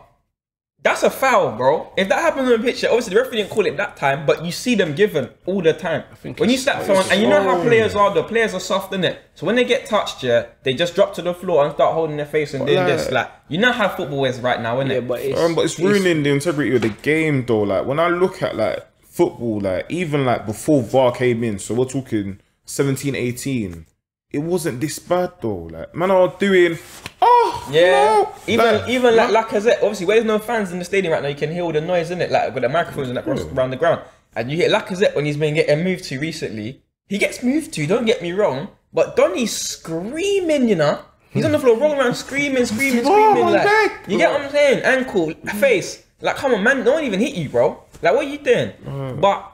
that's a foul, bro. If that happens on the pitch, obviously the referee didn't call it that time, but you see them given all the time. think when you it's- slap someone, and you know how players are, the players are soft in it. So when they get touched, yeah, they just drop to the floor and start holding their face and doing like- this. Like you know how football is right now, isn't Yeah, it? but it's, Um, but it's ruining the integrity of the game, though. Like when I look at like football, like even like before VAR came in, so we're talking 17, 18. It wasn't this bad though. Like man, are doing oh Yeah, no. even Like, even like Lacazette. Obviously, where there's no fans in the stadium right now, you can hear all the noise in it, like with the microphones and that across around the ground. And you hear Lacazette when he's been getting moved to recently. He gets moved to. Don't get me wrong, but Donny's screaming, you know. He's on the floor rolling around screaming, screaming, screaming. Like, back, you get what I'm saying? Ankle, face. Like, come on, man. No one even hit you, bro. Like, what are you doing? Mm. But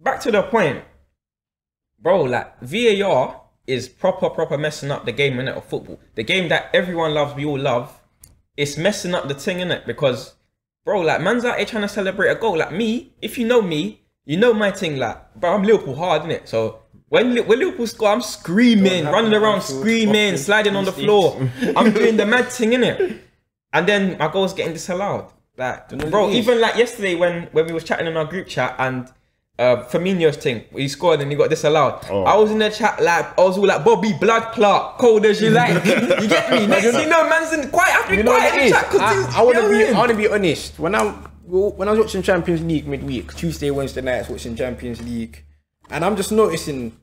back to the point, bro. Like VAR is proper, proper messing up the game in it of football. The game that everyone loves, we all love. It's messing up the thing in it because, bro, like man's out here trying to celebrate a goal. Like me, if you know me, you know my thing. Like, bro, I'm Liverpool hard, in it. So. When, when Liverpool score, I'm screaming, running around, screaming, sliding on the floor. I'm doing the mad thing, in it, And then my goal's getting disallowed. Like, bro, even like yesterday when when we was chatting in our group chat and uh Firmino's thing, he scored and he got disallowed. Oh. I was in the chat like I was all like Bobby blood clot, cold as you like. you get me? Next thing you know, man's in quiet. I have to You know what quiet in is? the chat 'cause I, I want to be. I I want to be honest. When I when I was watching Champions League midweek, Tuesday, Wednesday nights, watching Champions League, and I'm just noticing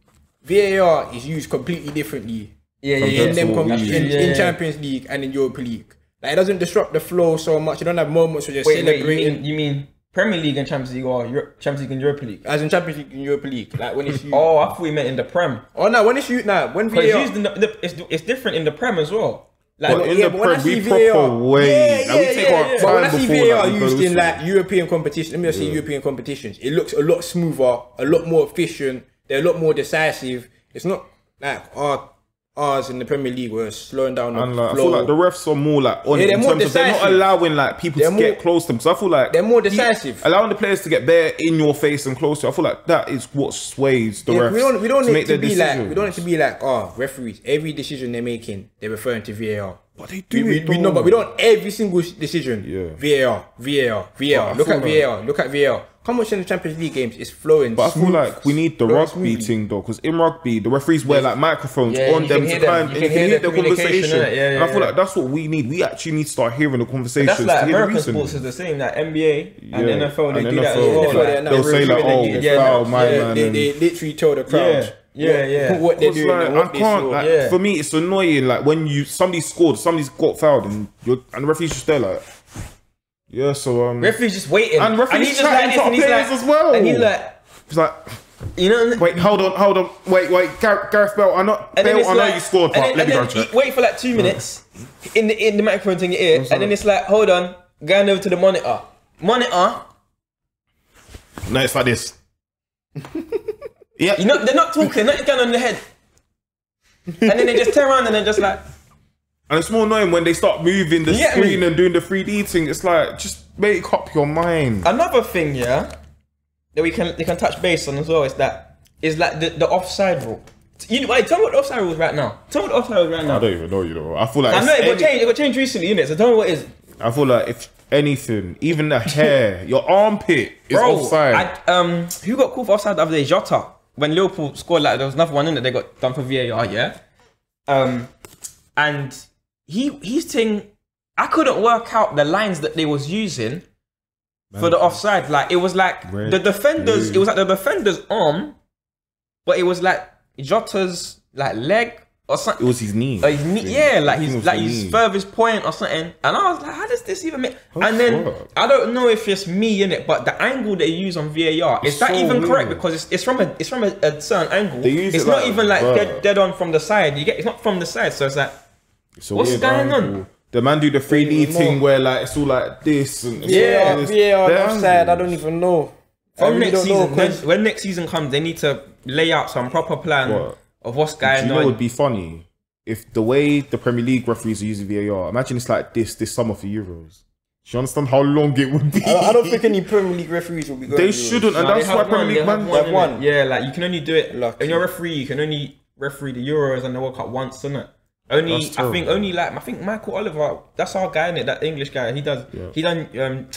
VAR is used completely differently. Yeah, yeah, in yeah. them com- That's in, true. in Yeah, yeah. Champions League and in Europa League. Like it doesn't disrupt the flow so much. You don't have moments where you're Wait, wait, you celebrating. mean you mean Premier League and Champions League or Euro- Champions League and Europa League? as in Champions League and Europa League, like when it's used. Oh, I thought we meant in the Prem. Oh no, when it's used now, when But it's VAR. used in the, the it's, it's different in the Prem as well. Like But in yeah, the but when I Prem, we see proper way. Yeah, and yeah, we take yeah, our yeah. But when I see VAR like, we go used in like European competition, let me just say European competitions, it looks a lot smoother, a lot more efficient. They're a lot more decisive. It's not like our ours in the Premier League were slowing down the And like, I flow. feel like the refs are more like on Yeah, they're in more terms of they're not decisive. allowing like people They're to more- get close to them. So I feel like They're more decisive. allowing the players to get bare in your face and close to. you, I feel like that is what sways the Yeah, refs. we don't we don't need make to their be like we don't need to be like oh referees every decision they're making they're referring to VAR. But they do We, we, it. we know, though. but we don't every single decision. Yeah. VAR, VAR, VAR. I Look feel at like- VAR. Look at VAR. Come watch in the Champions League games. It's flowing. But I feel like we need the rugby smoothly. thing though, because in rugby the referees wear like microphones Yeah, on them to hear them. kind You and can you can hear hear the the conversation. innit? Yeah, and I feel yeah. like that's what we need. We actually need to start hearing the conversations. that's like to hear the American reason. sports is the same. Like NBA and Yeah. NFL, they And do that as well. Like- They'll say like, "Oh. Yeah, foul, my Yeah, man." they, literally tell the crowd Yeah, what, yeah. what they're doing like, what I can't. Like, Yeah. For me, it's annoying. Like when you somebody scored, somebody's got fouled, and you're and the referee's just there like, yeah. So um, Referee's just waiting. And referee's he's just chatting like to this, players like, as well. And he's like, it's like, you know, wait, hold on, hold on, wait, wait, Gar- Gareth Bale, I know, and then Bale, I know like, you scored, but let me go check. wait for like two minutes in the in the microphone in your ear, and then it's like, hold on, going over to the monitor, monitor. No, it's like this. yeah, You know, they're not talking, nothing going on in the head, and then they just turn around and they're just like, and it's more annoying when they start moving the You get me? screen and doing the 3D thing. It's like just make up your mind. Another thing, yeah, that we can they can touch base on as well is that is like the, the offside rule. You wait, tell me what the offside rule is right now. Tell me what the offside rule is right now. I don't even know, you know. I feel like I know it got any- changed. It got changed recently, innit? So tell me what it is. I feel like if anything, even the hair, your armpit is Bro, offside. I, um, who got called for offside the other day? Jota. When Liverpool scored, like there was another one in that they got done for VAR, yeah. Um, and he he's saying I couldn't work out the lines that they was using for the offside. Like it was like Red, the defenders. blue. It was like the defender's arm, but it was like Jota's like leg or something. it was his knee. Uh, his knee, yeah, like I think it his like his knee. furthest point or something. And I was like, how does this even make? and then fuck? I don't know if it's me in it, but the angle they use on VAR is that so even correct? Because it's, it's from a it's from a, a certain angle. They use it's it not like- even like dead, dead on from the side. You get it's not from the side, so it's like It's a What's weird going on? The man do the 3D even thing where like it's all like this and it's Yeah, like this. VAR They're offside. I don't even know. From really next don't know, season when, 'cause- when next season comes, they need to lay out some proper plan What? of what's Do going you know on. what would be funny? If the way the Premier League referees are using VAR, imagine it's like this this summer for Euros. Do you understand how long it would be? I don't, I don't think any Premier League referees will be going. they to shouldn't, and No, that's why have Premier League man. one, have one. Yeah, like you can only do it. Lucky. When you're a referee, you can only referee the Euros and the World Cup once, isn't it? Only I think only like I think Michael Oliver. That's our guy in it. That English guy. He does. Yeah. He done. Um,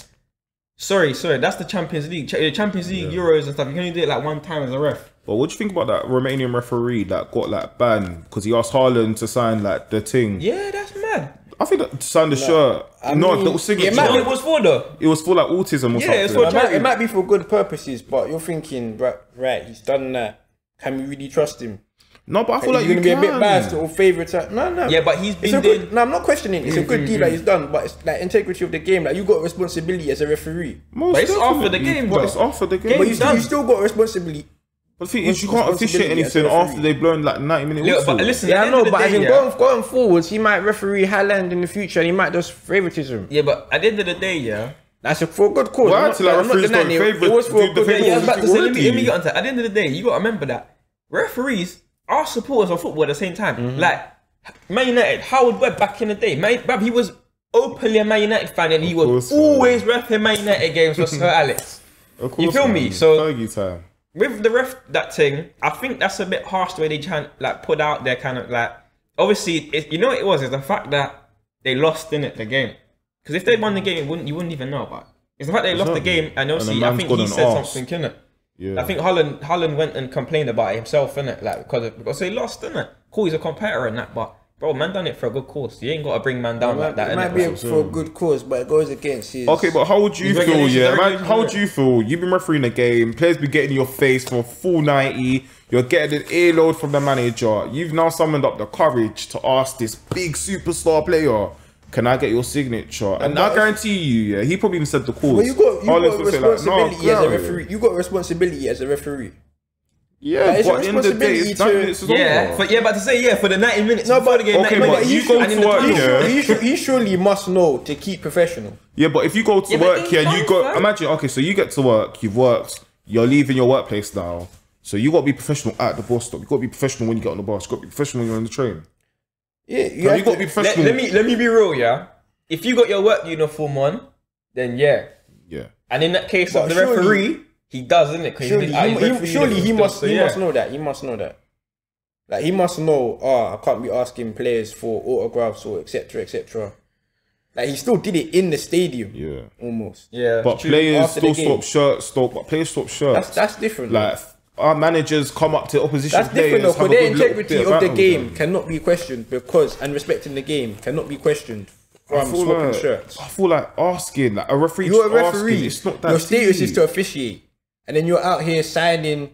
sorry, sorry. That's the Champions League. Uh, Champions League Euros and stuff. You can only do it like one time as a ref. But what do you think about that Romanian referee that got like banned because he asked Haaland to sign like the thing? Yeah, that's mad. I think that to sign the shirt. I no, mean, the it signature. You might know be- it was for though? It was for like autism or Yeah, something. for It might, it might be for good purposes, but you're thinking, right, right, he's done that. Can we really trust him? No, but I feel like you're going you to be can. a bit biased or favourite. No, no. Yeah, but he's It's been good, no, I'm not questioning. It's a good deal that he's done, but it's like integrity of the game. Like you got responsibility as a referee, Most But it's after the definitely. game, But bro. it's after the game. but you still, you still got responsibility But the thing is, you can't officiate responsibility as a anything after they've blown like 90 minutes. Look, but listen, Yeah, I know, end of but as day, in yeah, going, going forwards, he might referee Haaland in the future and he might just favoritism. yeah, but at the end of the day, yeah. That's a, for a good cause. Well, I'm actually, like, I'm referees denying don't it. favour- It was for a good favour- Yeah, I was about to say, let me, let me get onto that. At the end of the day, you got to remember that referees are supporters of football at the same time. Mm-hmm. Like Man United, Howard Webb back in the day, Man, bruv, he was openly a Man United fan and he was man. always refing Man United games for Sir Alex. Of you course, feel man. me? So-. With the ref that thing, I think that's a bit harsh the way they try and like put out their kind of like obviously it, you know what it was is the fact that they lost in it the game. Because if they won the game, it wouldn't you wouldn't even know about. it. It's the fact they lost the game and And obviously I think he said asked. something in it. Yeah. I think Haaland Haaland went and complained about it himself, innit? Like because of, because he lost, innit? Cool, he's a competitor and that, but bro, man done it for a good cause. You ain't got to bring man down like that. it might be Like, for a good cause, but it goes against his. Okay, but how would you These feel? Yeah, are man, how would you feel? You've been refereeing a game, players be getting your face for a full ninety. You're getting an earload from the manager. You've now summoned up the courage to ask this big superstar player, "Can I get your signature?" And I guarantee you, yeah, he probably even said the call. Well, you got you Haaland's got gonna like, responsibility "No, as a referee. You got responsibility as a referee. Yeah, But it's but a at the end of the day, it's responsibility 90 to- minutes is yeah, over. but yeah, but to say yeah for the ninety minutes. No, before but the game, okay, 90 but minutes, you go to work, yeah. He, should, he surely must know to keep professional. Yeah, but if you go to Yeah, work they here, and you go. fam. Imagine, okay, so you get to work, you've worked, you're leaving your workplace now. So you got to be professional at the bus stop. You got to be professional when you get on the bus. You got to be professional when you're on the train. Yeah, you, You, have got to be to, let, professional. let me let me be real, yeah. If you got your work uniform on, then yeah. yeah. And in that case of the surely- referee, he does, isn't it? surely, he, he, surely he must he must know that. He must know that. Like he must know. Oh, I can't be asking players for autographs or etc. etc. Like he still did it in the stadium. Yeah. almost. Yeah, But players still game. stop shirts, stop. But players stop shirts. That's that's different. like our managers come up to opposition That's different players. though, have because a their integrity of the game cannot be questioned because and respecting the game cannot be questioned I from feel like, shirts. I feel like asking like a referee. You're a just asking, referee. it's not that Your status deep. is to officiate, and then you're out here signing,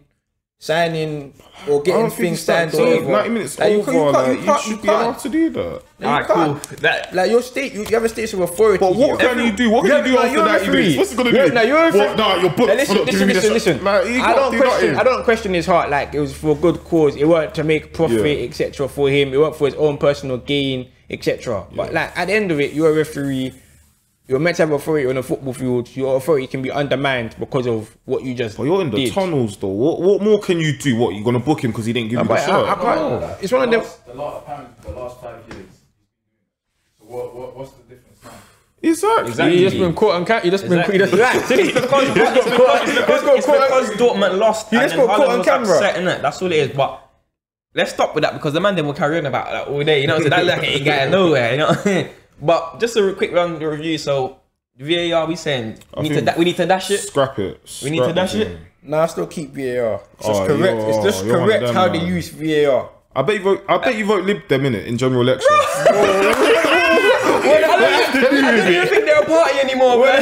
signing or getting things signed or whatever. Ninety minutes Like, you over. can't- you can't- like, you you can't- should you be allowed to do that. Alright, You cool. can't. That Like your state, you, you have a status of authority. But what here. can you do? What can Yeah, you do no, after you're a 90 referee. minutes? What's it gonna You're- do? No, you're a What? referee. Nah, you're booked Now listen, not listen, doing listen, this. listen. Like, I don't do question. I don't question his heart. Like it was for a good cause. It weren't to make profit, Yeah. etc. For him, it weren't for his own personal gain, etc. But like at the end of it, you're a referee. You're meant to have authority on a football field. Your authority can be undermined because of what you just. But you're in the did. tunnels though. What what more can you do? What you gonna book him because he didn't give you the But I, shirt? I can't. It's one of the them. the last apparently the last five years. So what, what what's the difference now? exactly. Exactly. He just been caught on camera. He just been. He just Exactly. relaxed. It's because, it's because, it's because, it's because Dortmund lost He just got caught on was camera. upset, innit? That's all it is. But let's stop with that because the man then will carry on about that all day. You know what I'm? That like ain't getting nowhere. You know. What I mean? but just a quick run the review. So VAR, we saying we need to da- we need to dash it. Scrap it. We need to dash the it. thing. Nah, I still keep VAR. It's just Oh, correct. you're- it's just you're one of correct them, how they use VAR. I bet you vote. I bet you vote Lib Dem in it in general elections. I don't even think they're a party anymore, man.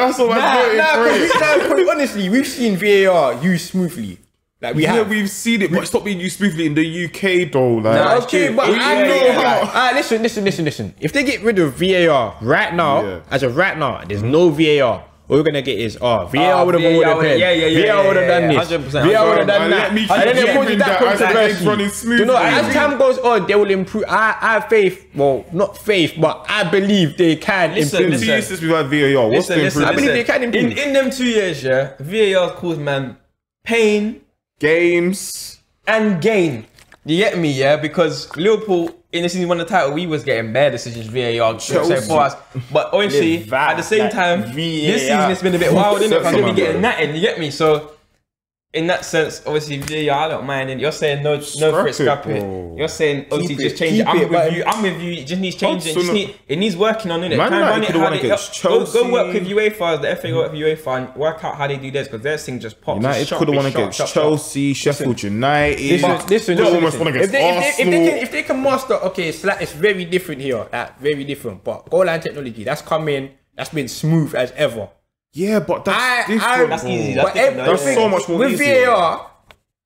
That's all Nah, I'm voting nah, for 'cause it. we- nah, 'cause honestly, we've seen VAR used smoothly. Like we Yeah, have. we've seen it, but it's not being used smoothly in the UK though. Like, Nah, it's okay, true. but Yeah, I know yeah, how. yeah. Alright, listen, listen, listen, listen. If they get rid of VAR right now, Yeah. as of right now, there's no VAR. All we're gonna get is oh VAR Ah, would have VAR ruled the pen. yeah, yeah, yeah, VAR would have done yeah, this. 100%. VAR would have done And that. let me And then keep they put giving that that controversy. You know, smoothly. as time goes on, they will improve. I, I have faith. Well, not faith, but I believe they can Listen, improve. See, listen. since we've had VAR, what's Listen, the listen, improvement? I believe listen. they can improve. In, in them two years, yeah, VAR caused man pain Games. and gain. You get me, yeah? Because Liverpool, in the season won the title, we was getting bad decisions VAR Chelsea. so for us. But obviously, at the same time, VAR. this season it's been a bit wild, innit? Set I'm gonna be getting in, you get me? So, in that sense, obviously VAR, I don't mind. And you're saying no, no for it, Scrap scrap oh. it, it. You're saying obviously Keep just change it. I'm it, with you. I'm with you. It just needs changing. It, just need, it needs working on it. Man Try and United run it how they- go, go work with UEFA, the FA, work with UEFA, and work out how they do this because their thing just pops. United could have won against shot. Chelsea, Sheffield United. Listen, listen, listen, almost listen. won If against they, if, they, if, they can, if they can master, okay, it's like it's very different here. Like very different. But goal line technology, that's come in. That's been smooth as ever. Yeah, but that's I- I- That's bro. easy, But different, ev- though. That's so much more with easier. VAR.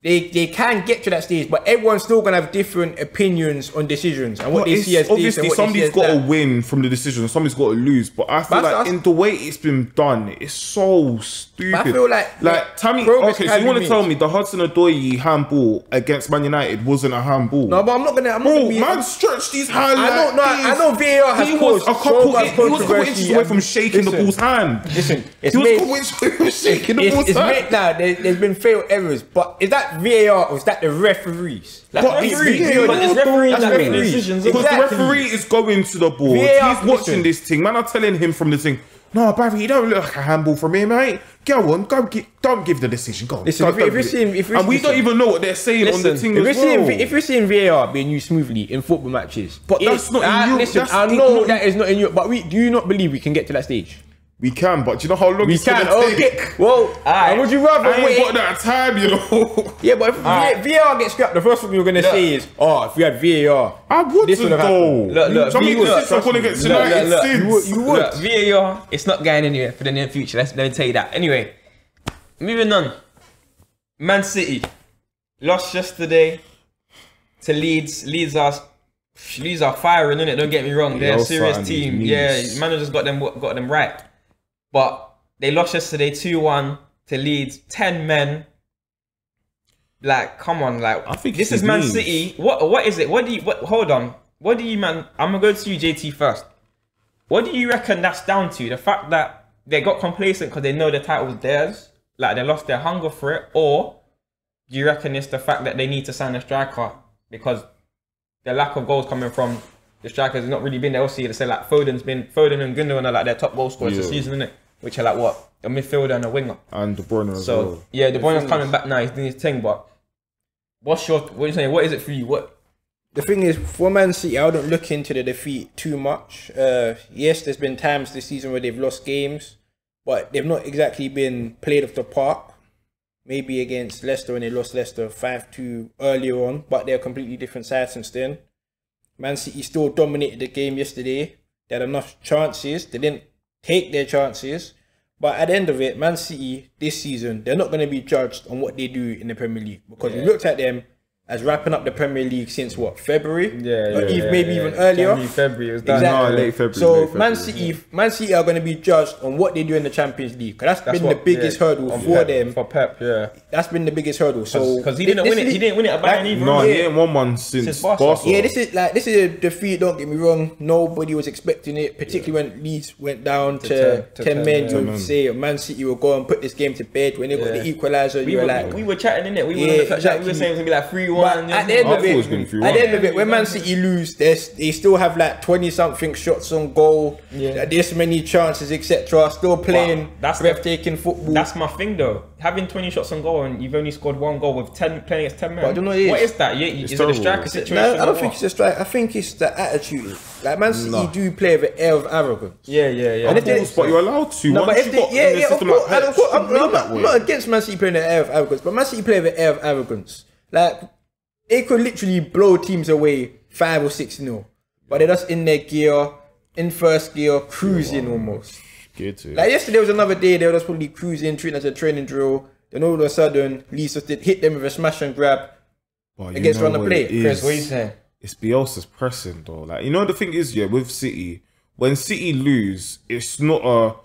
They they can get to that stage, but everyone's still gonna have different opinions on decisions and what But they see as this obviously see somebody's got to win from the decision, somebody's got to lose. But I feel But like that's- in the way it's been done, it's so stupid. I feel like- like Tammy. Okay, so you want to tell me the Hudson Odoi handball against Man United wasn't a handball? No, but I'm not gonna. I'm not gonna man stretched his hand. I don't know. I this. know VAR has He was a couple. so he was a couple inches away from shaking the Listen, ball's hand. Listen, it's he was made- a couple inches away from shaking the ball's hand. now. There, there's been failed errors, but is that VAR or is that the referees? That's But referees. it's VAR, But it's referees That's that make referees. decisions. Because Exactly. the referee is going to the board. VAR, He's watching this thing. Man, I'm telling him from the thing. No, Barry, you don't look like a handball from here, mate. Go on, go. Gi- don't give the decision. Go. on, Listen, go, if- don't if you're seeing- if you're- and we don't even know what they're saying on the thing If you're, as seeing, well. if you're seeing VAR being used smoothly in football matches, But that's it- not in I- Europe, Listen, that's I know not that is not in Europe, but we do you not believe we can get to that stage? We can, but do you know how long We it's can. gonna Okay. take? Well, and would you rather I wait? got that time, you know. Yeah, but if Alright. VAR gets scrapped, the first thing you're gonna say is, "Oh, if we had VAR, I wouldn't This would have happened. Look, look, Some people would, since I'm trust gonna me. get Look, look, look. you would, you would." Look, VAR, it's not going anywhere for the near future. Let's let me tell you that. Anyway, moving on. Man City lost yesterday to Leeds. Leeds are Leeds are firing, innit? Don't get me wrong. They're a serious team. knees. Yeah, manager's got them got them right. But they lost yesterday 2-1 to Leeds. Ten men. Like, come on, like I think this is Man knees. City. What what is it? What do you what hold on? What do you man I'm gonna go to you, JT, first. What do you reckon that's down to? The fact that they got complacent because they know the title's theirs, like they lost their hunger for it, or do you reckon it's the fact that they need to sign a striker because the lack of goals coming from the strikers has not really been there? Obviously, they say like Foden's been Foden and Gundogan are like their top goal scorers this Yeah. season, innit? Which are like what a midfielder and a winger. And De Bruyne as So well. yeah, the boy is coming back now. He's doing his thing, but what's your what are you saying? What is it for you? What The thing is, for Man City, I wouldn't look into the defeat too much. Uh, yes, there's been times this season where they've lost games, but they've not exactly been played off the park. Maybe against Leicester when they lost Leicester 5 2 earlier on, but they're a completely different side since then. Man City still dominated the game yesterday. They had enough chances. They didn't take their chances. But at the end of it, Man City this season, they're not going to be judged on what they do in the Premier League because we looked at them as wrapping up the Premier League since what February, Or even- maybe even earlier. February was Exactly. No, late February, So late Man February. City, Man City are going to be judged on what they do in the Champions League. 'Cause that's That's been what- the biggest yeah, hurdle for Pep, them. For Pep, yeah. That's been the biggest hurdle. So Because he didn't this win it. is- He didn't win it at like- Bayern either. No, remember? he ain't won one since, Since Barca. Barca. Yeah, this is like this is a defeat. Don't get me wrong. Nobody was expecting it, particularly when Leeds went down to, 10 to 10, 10, men. You would say oh, Man City will go and put this game to bed. When they got Yeah. the equaliser, We were, were like, we, we were chatting in it. We were Yeah, on the chat. We exactly. were saying it was gonna be like three But one. at the end I of it was it, gonna be at 3-1. the end of it, when Man City lose, there's, they still have like twenty something shots on goal. Yeah. This many chances, etc. Still playing that's the- breathtaking football. That's my thing though. Having 20 shots on goal and you've only scored one goal with 10 playing against 10 men. But I don't know what it What is. is that? Yeah, is it a striker situation? no, I don't think what? it's a strike. I think it's the attitude. Like Man City do play with an air of arrogance. Yeah, yeah, yeah. And Of if they- course, but you're allowed to. No, Once but if they, yeah, in the yeah, of course, like and Pep, of course, you I'm, play I'm not. I'm not against Man City playing the air of arrogance, but Man City play with air of arrogance. Like they could literally blow teams away five or six nil, but they're just in their gear, in first gear, cruising almost. Get to it. Like yesterday was another day they were just probably cruising, treating as a training drill. Then all of a sudden, Leeds just did hit them with a smash and grab. But you against know run the what play. Chris, what are you saying? It's Bielsa's pressing though. Like you know the thing is, yeah, with City, when City lose, it's not a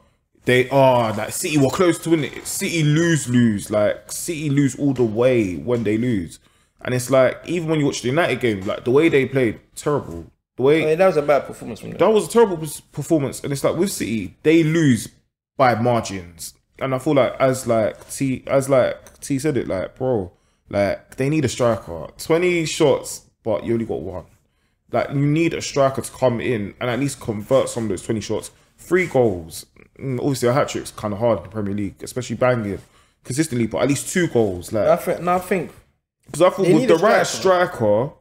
they are like City were close to win it. City lose lose like City lose all the way when they lose, and it's like even when you watch the United game, like the way they played, terrible. The way I mean, that was a bad performance from them. that was a terrible performance, and it's like with City, they lose by margins, and I feel like as like T as like T said it, like bro, like they need a striker. Twenty shots, but you only got one. Like you need a striker to come in and at least convert some of those twenty shots. Three goals, Mm, obviously a hat trick's kind of hard in the Premier League, especially banging consistently, but at least two goals, like I think, no, I think because I thought They with the right striker. striker,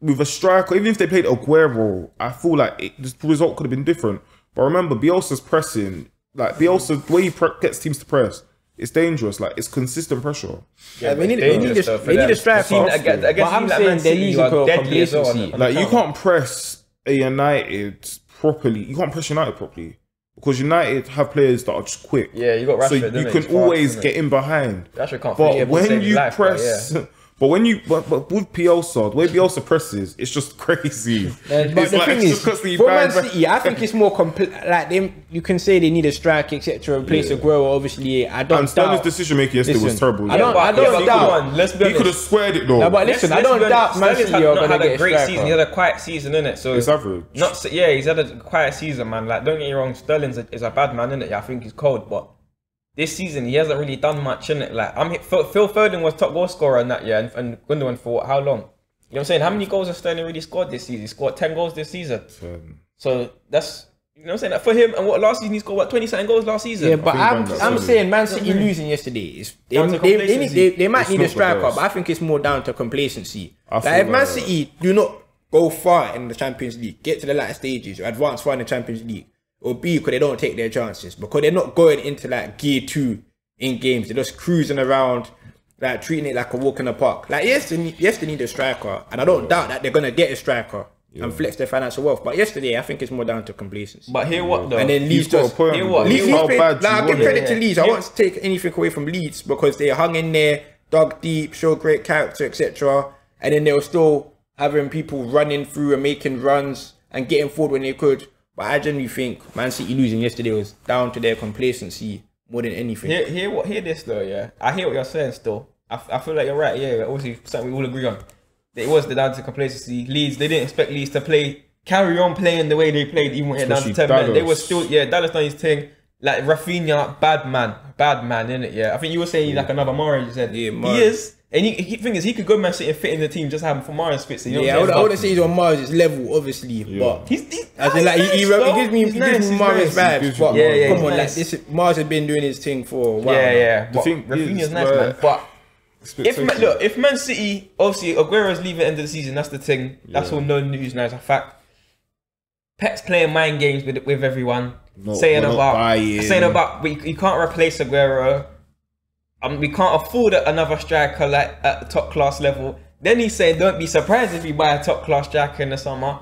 with a striker, even if they played Aguero, I feel like it, the result could have been different. But remember, Bielsa's pressing, like Bielsa, the way he pre- gets teams to press, it's dangerous. Like it's consistent pressure. yeah, they need, it's they need, dangerous a, they need a striker. Team that get- that gets But I'm like saying Man they're City losing are deadly as well, on the Like you can't press a United properly. You can't press United properly because United have players that are just quick. Yeah, you got so you can He's fast, always get in behind. Rashford can't But when you life, but press, yeah. but when you but, but with Bielsa, the way Bielsa presses, it's just crazy. But it's the like, thing it's is, just constantly for Man. City, I think it's more complete. Like them, you can say they need a strike, etc. Replace Yeah. Aguero. Obviously, I don't And Sterling's decision making yesterday was terrible. I don't- but- I don't yeah, but doubt- come on, let's be He could have squared it though. No, but listen, I Let's don't doubt Man Sterling's City had- are not gonna had get a a great striker. season. He had a quiet season, innit? So It's average. Not s- yeah, he's had a quiet season, man. Like, don't get me wrong, Sterling's a, is a bad man, innit? Yeah, I think he's cold, but this season he hasn't really done much, innit? Like, I'm Phil, Phil Foden was top goal scorer in that year, and, and Gundogan for what, how long? You know what I'm saying? How many goals has Sterling really scored this season? He scored ten goals this season. Um, So that's you know what I'm saying. Like, for him and what last season he scored what 20 something goals last season. Yeah, but I'm, I'm solid. saying Man City losing yesterday is they, Down they, they, they, they might It's need a the striker, but I think it's more down to complacency. I Like feel if Man City do not go far in the Champions League, get to the latter stages, advance far in the Champions League, or B because they don't take their chances because they're not going into like gear two in games. They're just cruising around. Like treating it like a walk in the park. Like yes, they need, yes they need a striker, and I don't doubt that they're gonna get a striker and flex their financial wealth. But yesterday, I think it's more down to complacency. But hear what though? and then Leeds He's got a just. Hear what? though. Hear Leeds, How played, bad like, I give credit it? to Leeds. I Yeah. won't take anything away from Leeds because they hung in there, dug deep, showed great character, etc. And then they were still having people running through and making runs and getting forward when they could. But I genuinely think Man City losing yesterday was down to their complacency more than anything. Hear, hear what? Hear this though, yeah. I hear what you're saying. Still, I, I feel like you're right. Yeah, obviously something we all agree on. It was the down to complacency. Leeds, they didn't expect Leeds to play, carry on playing the way they played, even when it down to Especially ten minutes. They were still, yeah. Dallas done his thing. Like Rafinha, bad man, bad man, in it. Yeah, I think you were saying he's like another Mahrez. You said Yeah, he is. And he, he thing is, he could go Man City and fit in the team just how for Mahrez fits. You know yeah, I what would, I'm I wouldn't say he's on Mahrez' level, obviously, but He's, he's As in, like, he, he, he gives me, He's he nice, gives me he's Mahrez nice. vibes. But Yeah, yeah, come on, nice. like this, Mahrez has been doing his thing for a while. Yeah, now. yeah. But thing Rafinha's is, nice, like- man. But if man, look, if Man City obviously Aguero's leaving at the end of the season, that's the thing. That's Yeah. all no news now. It's a fact. Pep's playing mind games with with everyone, No, saying we're about saying about we you can't replace Aguero. Um, we can't afford another striker like at top class level. Then he's saying, "Don't be surprised if we buy a top class striker in the summer."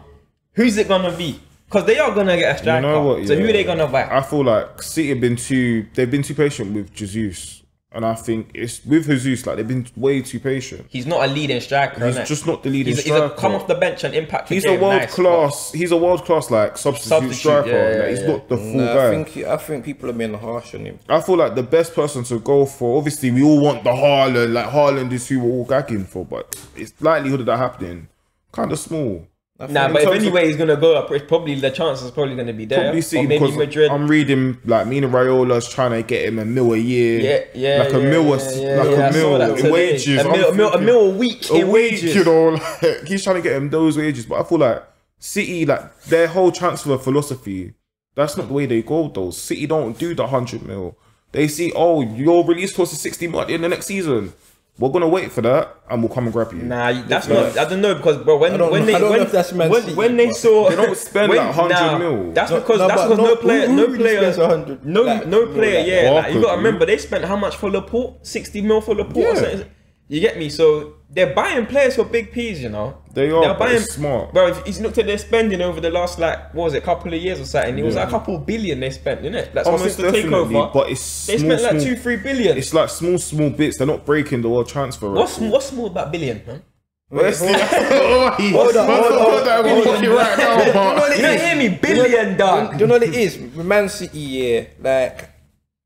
Who's it gonna be? Because they are gonna get a striker. You know what? so who yeah. are they gonna buy? I feel like City have been too. They've been too patient with Jesus, and I think it's with Jesus. Like they've been way too patient. He's not a leading striker. He's just not the leading He's, he's a come off the bench and impact. He's a world nice, class. He's a world class like substitute, Substitute, striker. yeah, yeah, like, he's yeah. not the full Nah, guy. I think I think people are being harsh on him. I feel like the best person to go for. Obviously, we all want the Haaland. Like Haaland is who we're all gagging for, but it's likelihood of that happening kind of small. I Nah, but if anyway he's gonna go up, it's probably the chances is probably gonna be there. Probably or maybe Madrid. I'm reading like Mino Raiola's trying to get him a mil a year. yeah, yeah, like a yeah, mil, a, yeah, yeah, like yeah, a mil in wages. A mil, a mil, a mil a week a in week, wages. you know, like he's trying to get him those wages. But I feel like City, like their whole transfer philosophy, that's not the way they go. Though City don't do the hundred mil. They see, oh, your release cost is sixty mil in the next season. We're gonna wait for that, and we'll come and grab you. Nah, that's not. I don't know because bro, when I when they I when, know if that's Man when, when they saw They don't spend when, like 100 nah, mil. That's because no, that's because no- no player, who- no really player, no Like, no player. like? Yeah, like, you Barker, got to remember they spent how much for Laporte? Sixty mil for Laporte. Yeah. Something. You get me? So they're buying players for big P's. You know. They are, They're but buying smart. Bro, if you looked at their spending over the last like what was it, couple of years or something, it was Yeah. like a couple billion they spent, didn't it? That's Oh, what most since the definitely, takeover. but it's they small, spent like small- two, three billion. It's like small, small bits. They're not breaking the world transfer. What's record. what's more about billion, man? What's Hold on, hold on, hold on, hold on. right You don't hear me, billion, dog. Do you know what it is? Man City, yeah, like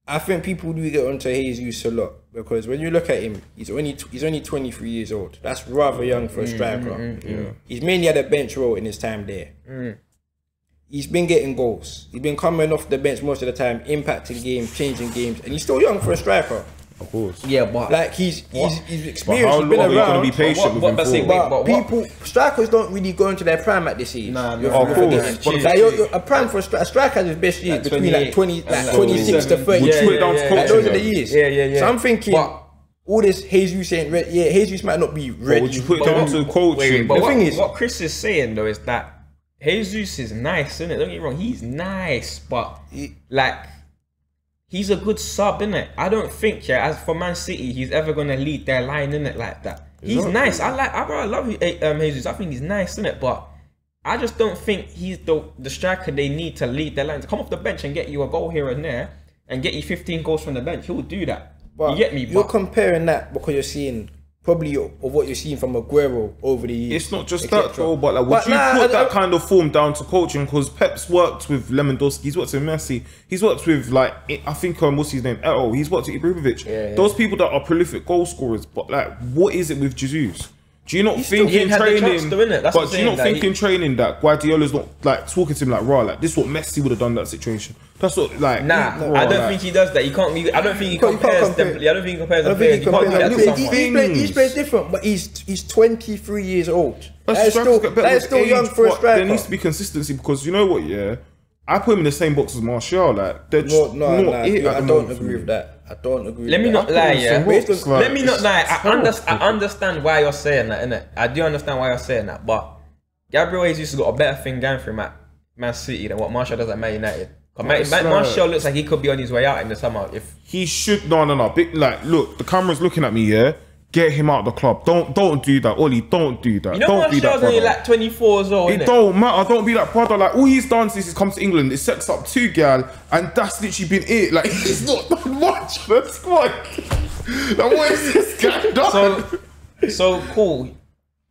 I think people do get onto Jesus a lot because when you look at him, he's only he's only 23 years old. That's rather young for a mm, striker. Mm, mm, he's mainly had a bench role in his time there. He's been getting goals. He's been coming off the bench most of the time, impacting games, changing games, and he's still young for a striker. Of course. Yeah, but Like he's he's, he's But experienced. how He's been long are you around. going to be patient What- with what- him but for? But, but people, strikers don't really go into their prime at this age. Nah, You're- no, of you're course. But Like, you're, you're- a prime for a, stri- a striker has his best years Like between like 20, like like 26 to 30. Would you Yeah, put it down yeah, yeah, Like, those are the years. Yeah, yeah, yeah. So I'm thinking, But- all this Jesus ain't ready. Yeah, Jesus might not be ready. would you put it But down to coaching? wait, but The what, thing is- what Chris is saying though is that Jesus is nice, isn't it? Don't get me wrong, he's nice, but like he's a good sub, isn't it? I don't think yeah, as for Man City, he's ever gonna lead their line in it like that. He's not- nice. I like. I, I love um, Jesus. I think he's nice, isn't it? But I just don't think he's the the striker they need to lead their line. To come off the bench and get you a goal here and there and get you 15 goals from the bench, he'll do that. you get me? You're But comparing that because you're seeing probably of what you're seeing from Aguero over the years. It's not just that though, but like, would But you nah, put I- that I- kind of form down to coaching? Because Pep's worked with Lewandowski, he's worked with Messi, he's worked with like I think um, what's his name, Oh, he's worked with Ibrahimovic. Yeah, yeah. Those people that are prolific goal scorers, but like, what is it with Jesus? Do you not still- think he in ain't had the training? chance to, innit? That's what but I'm do you saying, not like, think he- in training that Guardiola's not like talking to him like raw, like this is what Messi would have done in that situation. That's what like Nah, raw, I don't like- think he does that. He can't. I don't think he You can't- you can't compares compare- them. I don't think he compares I them. don't think players. he You can't compares do them. that to He, someone. he, plays, he plays different, but he's he's 23 years old. But That is strikers still, get better that is with still age, young for a but striker. There needs to be consistency because you know what, yeah. I put him in the same box as Martial. Like they're no, just no, not no, it I at the don't moment for agree me. with that. I don't agree. Let me that. not lie, it's yeah. a Based box, on- like, Let me not lie. I, terrible. under, I understand why you're saying that, innit? I do understand why you're saying that, but Gabriel Jesus has got a better thing going for him at Man City than what Martial does at Man United. 'Cause Man, It's Man, like- Martial looks like he could be on his way out in the summer. If He should no no no. Big like look, the camera's looking at me. Yeah, get him out of the club. Don't don't do that, Ollie. Don't do that. you know don't be that Martial's only like 24 years old, it innit? don't matter. Don't be that brother. Like all he's done since he's come to England is sex up two gal, and that's literally been it. Like he's not done much for the squad. like what is this guy done? So, so cool.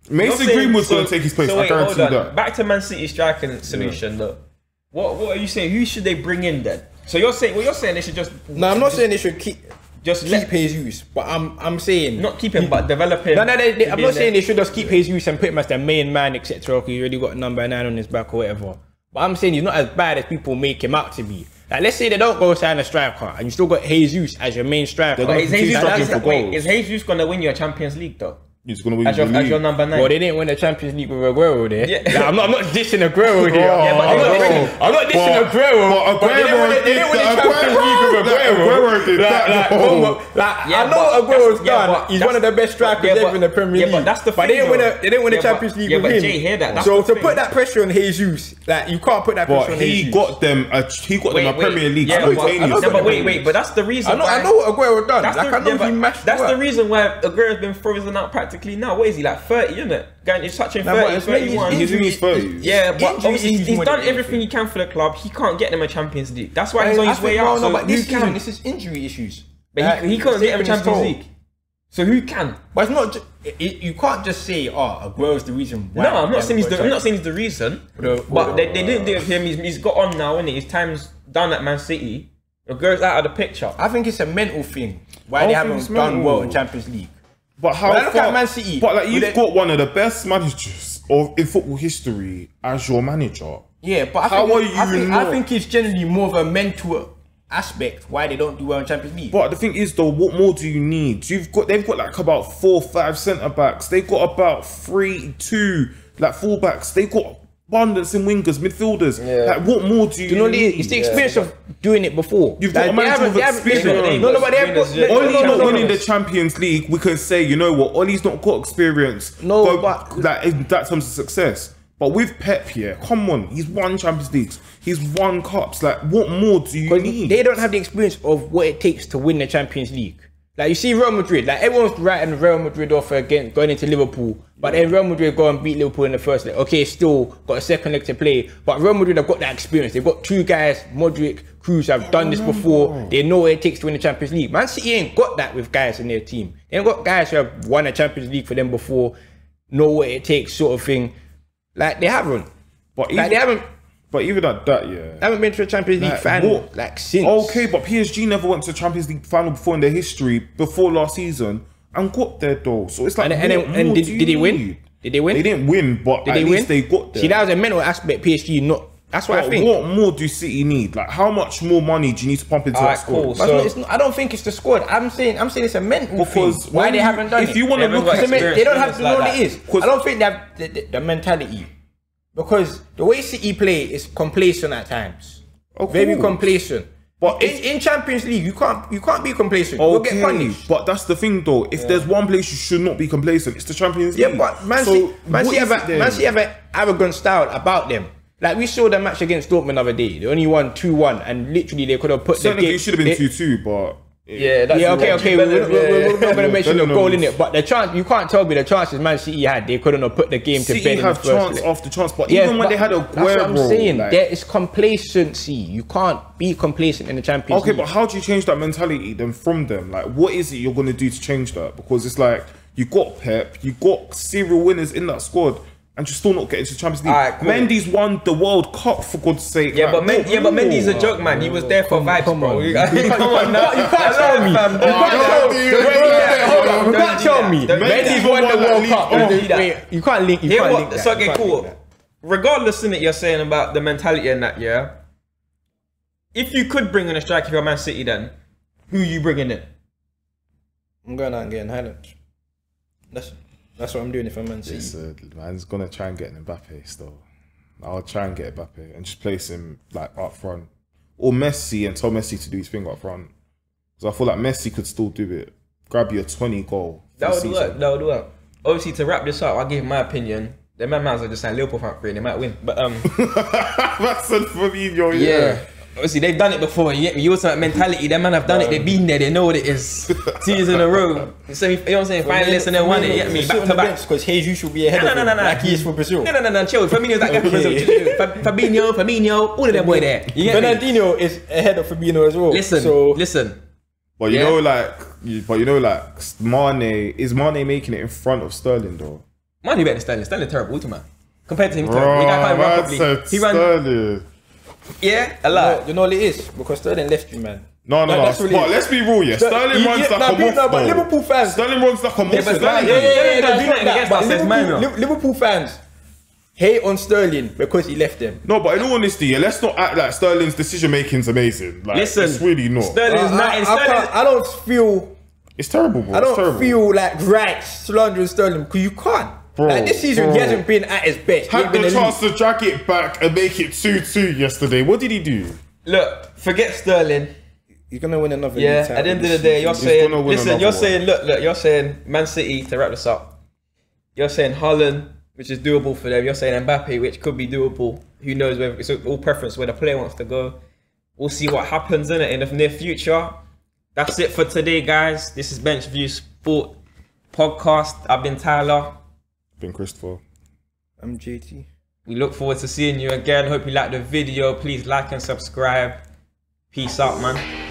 Mason saying- Greenwood's so- gonna take his place. so I wait, guarantee hold on. that. Back to Man City striking solution, Look, What what are you saying? Who should they bring in then? So you're saying well, you're saying they should just No, I'm not saying they should keep just keep let, Jesus, but I'm I'm saying not keep him but develop him. No, no, they, they, I'm not saying there. they should just keep Jesus and put him as their main man, etc. Okay, he's already got number nine on his back or whatever. But I'm saying he's not as bad as people make him out to be. Like, let's say they don't go sign a striker and you still got Jesus as your main striker. But is Jesus, is, wait, is Jesus gonna win you a Champions League though? He's gonna win As the your, as your league. number nine. Well, they didn't win the Champions League with Aguero there. Yeah. Like, I'm not, I'm not dissing Aguero here. Yeah, but I'm, not Aguero- dissing, I'm not dissing But- Aguero. but but they didn't win, the- they didn't win the did Champions that. League with Aguero- Aguero. Aguero did like, that, like, though. Bomba- like, Yeah, I know but Aguero's that's- yeah, done. but He's one of the best strikers yeah, ever in the Premier League. yeah, but that's the But they thing, didn't win. though. They didn't win Yeah, the but- Champions League yeah, with but him. Jay, hear that, that's so the to thing. put that pressure on Jesus, like you can't put that But pressure on he Jesus. got them. A, he got them a Premier League Yeah, but, simultaneously. no, but wait, wait, but that's the reason. I know, why, I know what Aguero done. That's, like the, I know yeah, but he matched. that's the up. reason why Aguero's been frozen out practically now. What is he like 30, isn't it? Going, he's touching Nah, but 30, it's mainly 31. He's his thirties. Yeah, but obviously he's, he's done everything he can for the club. He can't get them a Champions League. That's why he's on I his way out. no, so but this season, can? this is injury issues. But Like, he, he couldn't get taking his Champions. League. So who can? But it's not. It, it- you can't just say, "Oh, Aguero's the reason why." No, I'm not saying he's the, I'm not saying he's the reason. No, but they, they didn't do it for him. He's, he's got on now, and his time's done at Man City. Aguero's out of the picture. I think it's a mental thing why I they haven't done well in Champions League. But how I look far, Man City, But like you've got one of the best managers of in football history as your manager. Yeah, but I How think, are I you think, not? I think it's generally more of a mental aspect why they don't do well in Champions League. But the thing is, though, what more do you need? You've got they've got like about four, five centre backs. They've got about three, two like full backs. They've got abundance in wingers, midfielders. Like what more do you? you know, need? it's the experience of doing it before. You've got a they manager haven't- with they haven't- they haven't- experience. No, no, but they have got. Winners, yeah. no, Ole's not no, winning the Champions League. We can say, you know what, Ole's not got experience. No, Go- but- like in that terms of success. But with Pep here, come on, he's won Champions Leagues. He's won cups. Like, what more do you need? they don't have the experience of what it takes to win the Champions League. Like you see Real Madrid, like everyone's writing Real Madrid off again going into Liverpool, but then Real Madrid go and beat Liverpool in the first leg. Okay, still got a second leg to play, but Real Madrid have got that experience. They've got two guys, Modric, Kroos, have done this before. They know what it takes to win the Champions League. Man City ain't got that with guys in their team. They ain't got guys who have won a Champions League for them before, know what it takes, sort of thing. Like they haven't. But Like even, they haven't. But even at that, yeah. They haven't been to a Champions League Like, final what- like since. Okay, but PSG never went to a Champions League final before in their history before last season and got there though. So it's like, And, and, what then, and did, do did they win? Did they win? They didn't win, but Did at they least win? they got there. See, that was a mental aspect. PSG not. That's what I But think. what more do City need? Like, how much more money do you need to pump into Alright, that squad? cool. But So- it's not, I don't think it's the squad. I'm saying I'm saying it's a mental Because thing. Why they you- haven't done if it? If you wanna look at They they don't have to us know like what it is. Because- I don't think they have the, the, the mentality because the way City play is complacent at times. Of Very complacent. But in, in Champions League, you can't you can't be complacent. You'll get punished. but that's the thing though. If there's one place you should not be complacent, it's the Champions League. Yeah, but Man So City, Man City have, a. Man City have an arrogant style about them. Like we saw the match against Dortmund the other day. They only won two one, and literally they could have put the Technically, game. it should have been two two, but Yeah, that's yeah, okay, okay. We're, not going to mention the goal in it, but the chance you can't tell me the chances Man City had. They couldn't have put the game to City bed in the have first chance leg. after chance, but Yeah, even when but they had a that's what I'm saying. like- there is complacency. You can't be complacent in the Champions Okay, League. but how do you change that mentality then from them? Like, what is it you're gonna do to change that? Because it's like you got Pep, you got serial winners in that squad, and you're still not getting to the Champions League. Alright, cool. Mendy's won the World Cup for God's sake. Yeah, like, but Men- yeah, but. Mendy's a joke, man. He was there for vibes, come bro. on. You, You come on now. You can't tell me. You can't tell me. Don't Wait, do wait, that. hold on. You can't tell me. Mendy's won the Don't World do Cup. Wait, wait, You can't link. You can't what? link that. So okay, cool. Regardless in it, you're saying about the mentality and that, yeah. If you could bring in a striker for Man City, then who are you bringing in? I'm going out and getting Haalands. That's that's what I'm doing if I'm Man City. Listen, man's gonna try and get Mbappe still. I'll try and get Mbappe and just place him like up front, or Messi and tell Messi to do his thing up front. Because I feel like Messi could still do it. Grab you a twenty goal. for That the would work. That would work. Obviously, to wrap this up, I'll give my opinion. The man might as well just sign Liverpool front three and they might win. But um, That's a Fabinho, yeah. yeah. Obviously, they've done it before. You get me? You also have mentality. Them man have done it. They've been there. They know what it is. Two years in a row. So you know what I'm saying? Finalists and then won it. You get me? Back to back. Because Jesus should be ahead No, of no, him, no, no. like he is for Brazil. No, no, no, no. Chill. Firmino's that guy for Brazil. Fabinho, Fabinho, all of them boy there. You get me? Bernardinho is ahead of Fabinho as well. Listen, so listen. But you Yeah. know, like, you, but you know, like, Mane is Mane making it in front of Sterling though. Man, he better than Sterling. Sterling terrible. What you man? Compared to him, Bro, terrible. He can't run properly. He ran, Sterling. Yeah, a lot. you know what it is because Sterling left you, man. No, no, Like, no. that's really- but let's be real, yeah. Ster- Sterling runs yeah, like a be- moth. but though. Liverpool fans- Sterling runs like a moth. but Sterling- Sterling- Yeah, yeah, yeah, yeah, yeah, yeah, against but us, Liverpool, Liverpool fans hate on Sterling because he left them. No, but in all honesty, yeah, let's not act like Sterling's decision making is amazing. Like, Listen, it's really not. Sterling's I, not. I, and I, I don't feel it's terrible, bro. I don't terrible. feel like right slandering Sterling because you can't. Bro, like this season, bro. he hasn't been at his best. Had ain't been the elite. chance to drag it back and make it two-two yesterday. What did he do? look, forget Sterling. You're gonna win another. Yeah, at the end of the day, you're saying, gonna win listen, you're one. saying, look, look, you're saying Man City to wrap this up. You're saying Haaland, which is doable for them. You're saying Mbappe, which could be doable. Who knows whether it's all preference where the player wants to go. We'll see what happens in it in the near future. That's it for today, guys. This is Bench View Sport podcast. I've been Tyler. Been Christopher. I'm JT. We look forward to seeing you again. Hope you liked the video. Please like and subscribe. Peace out, man.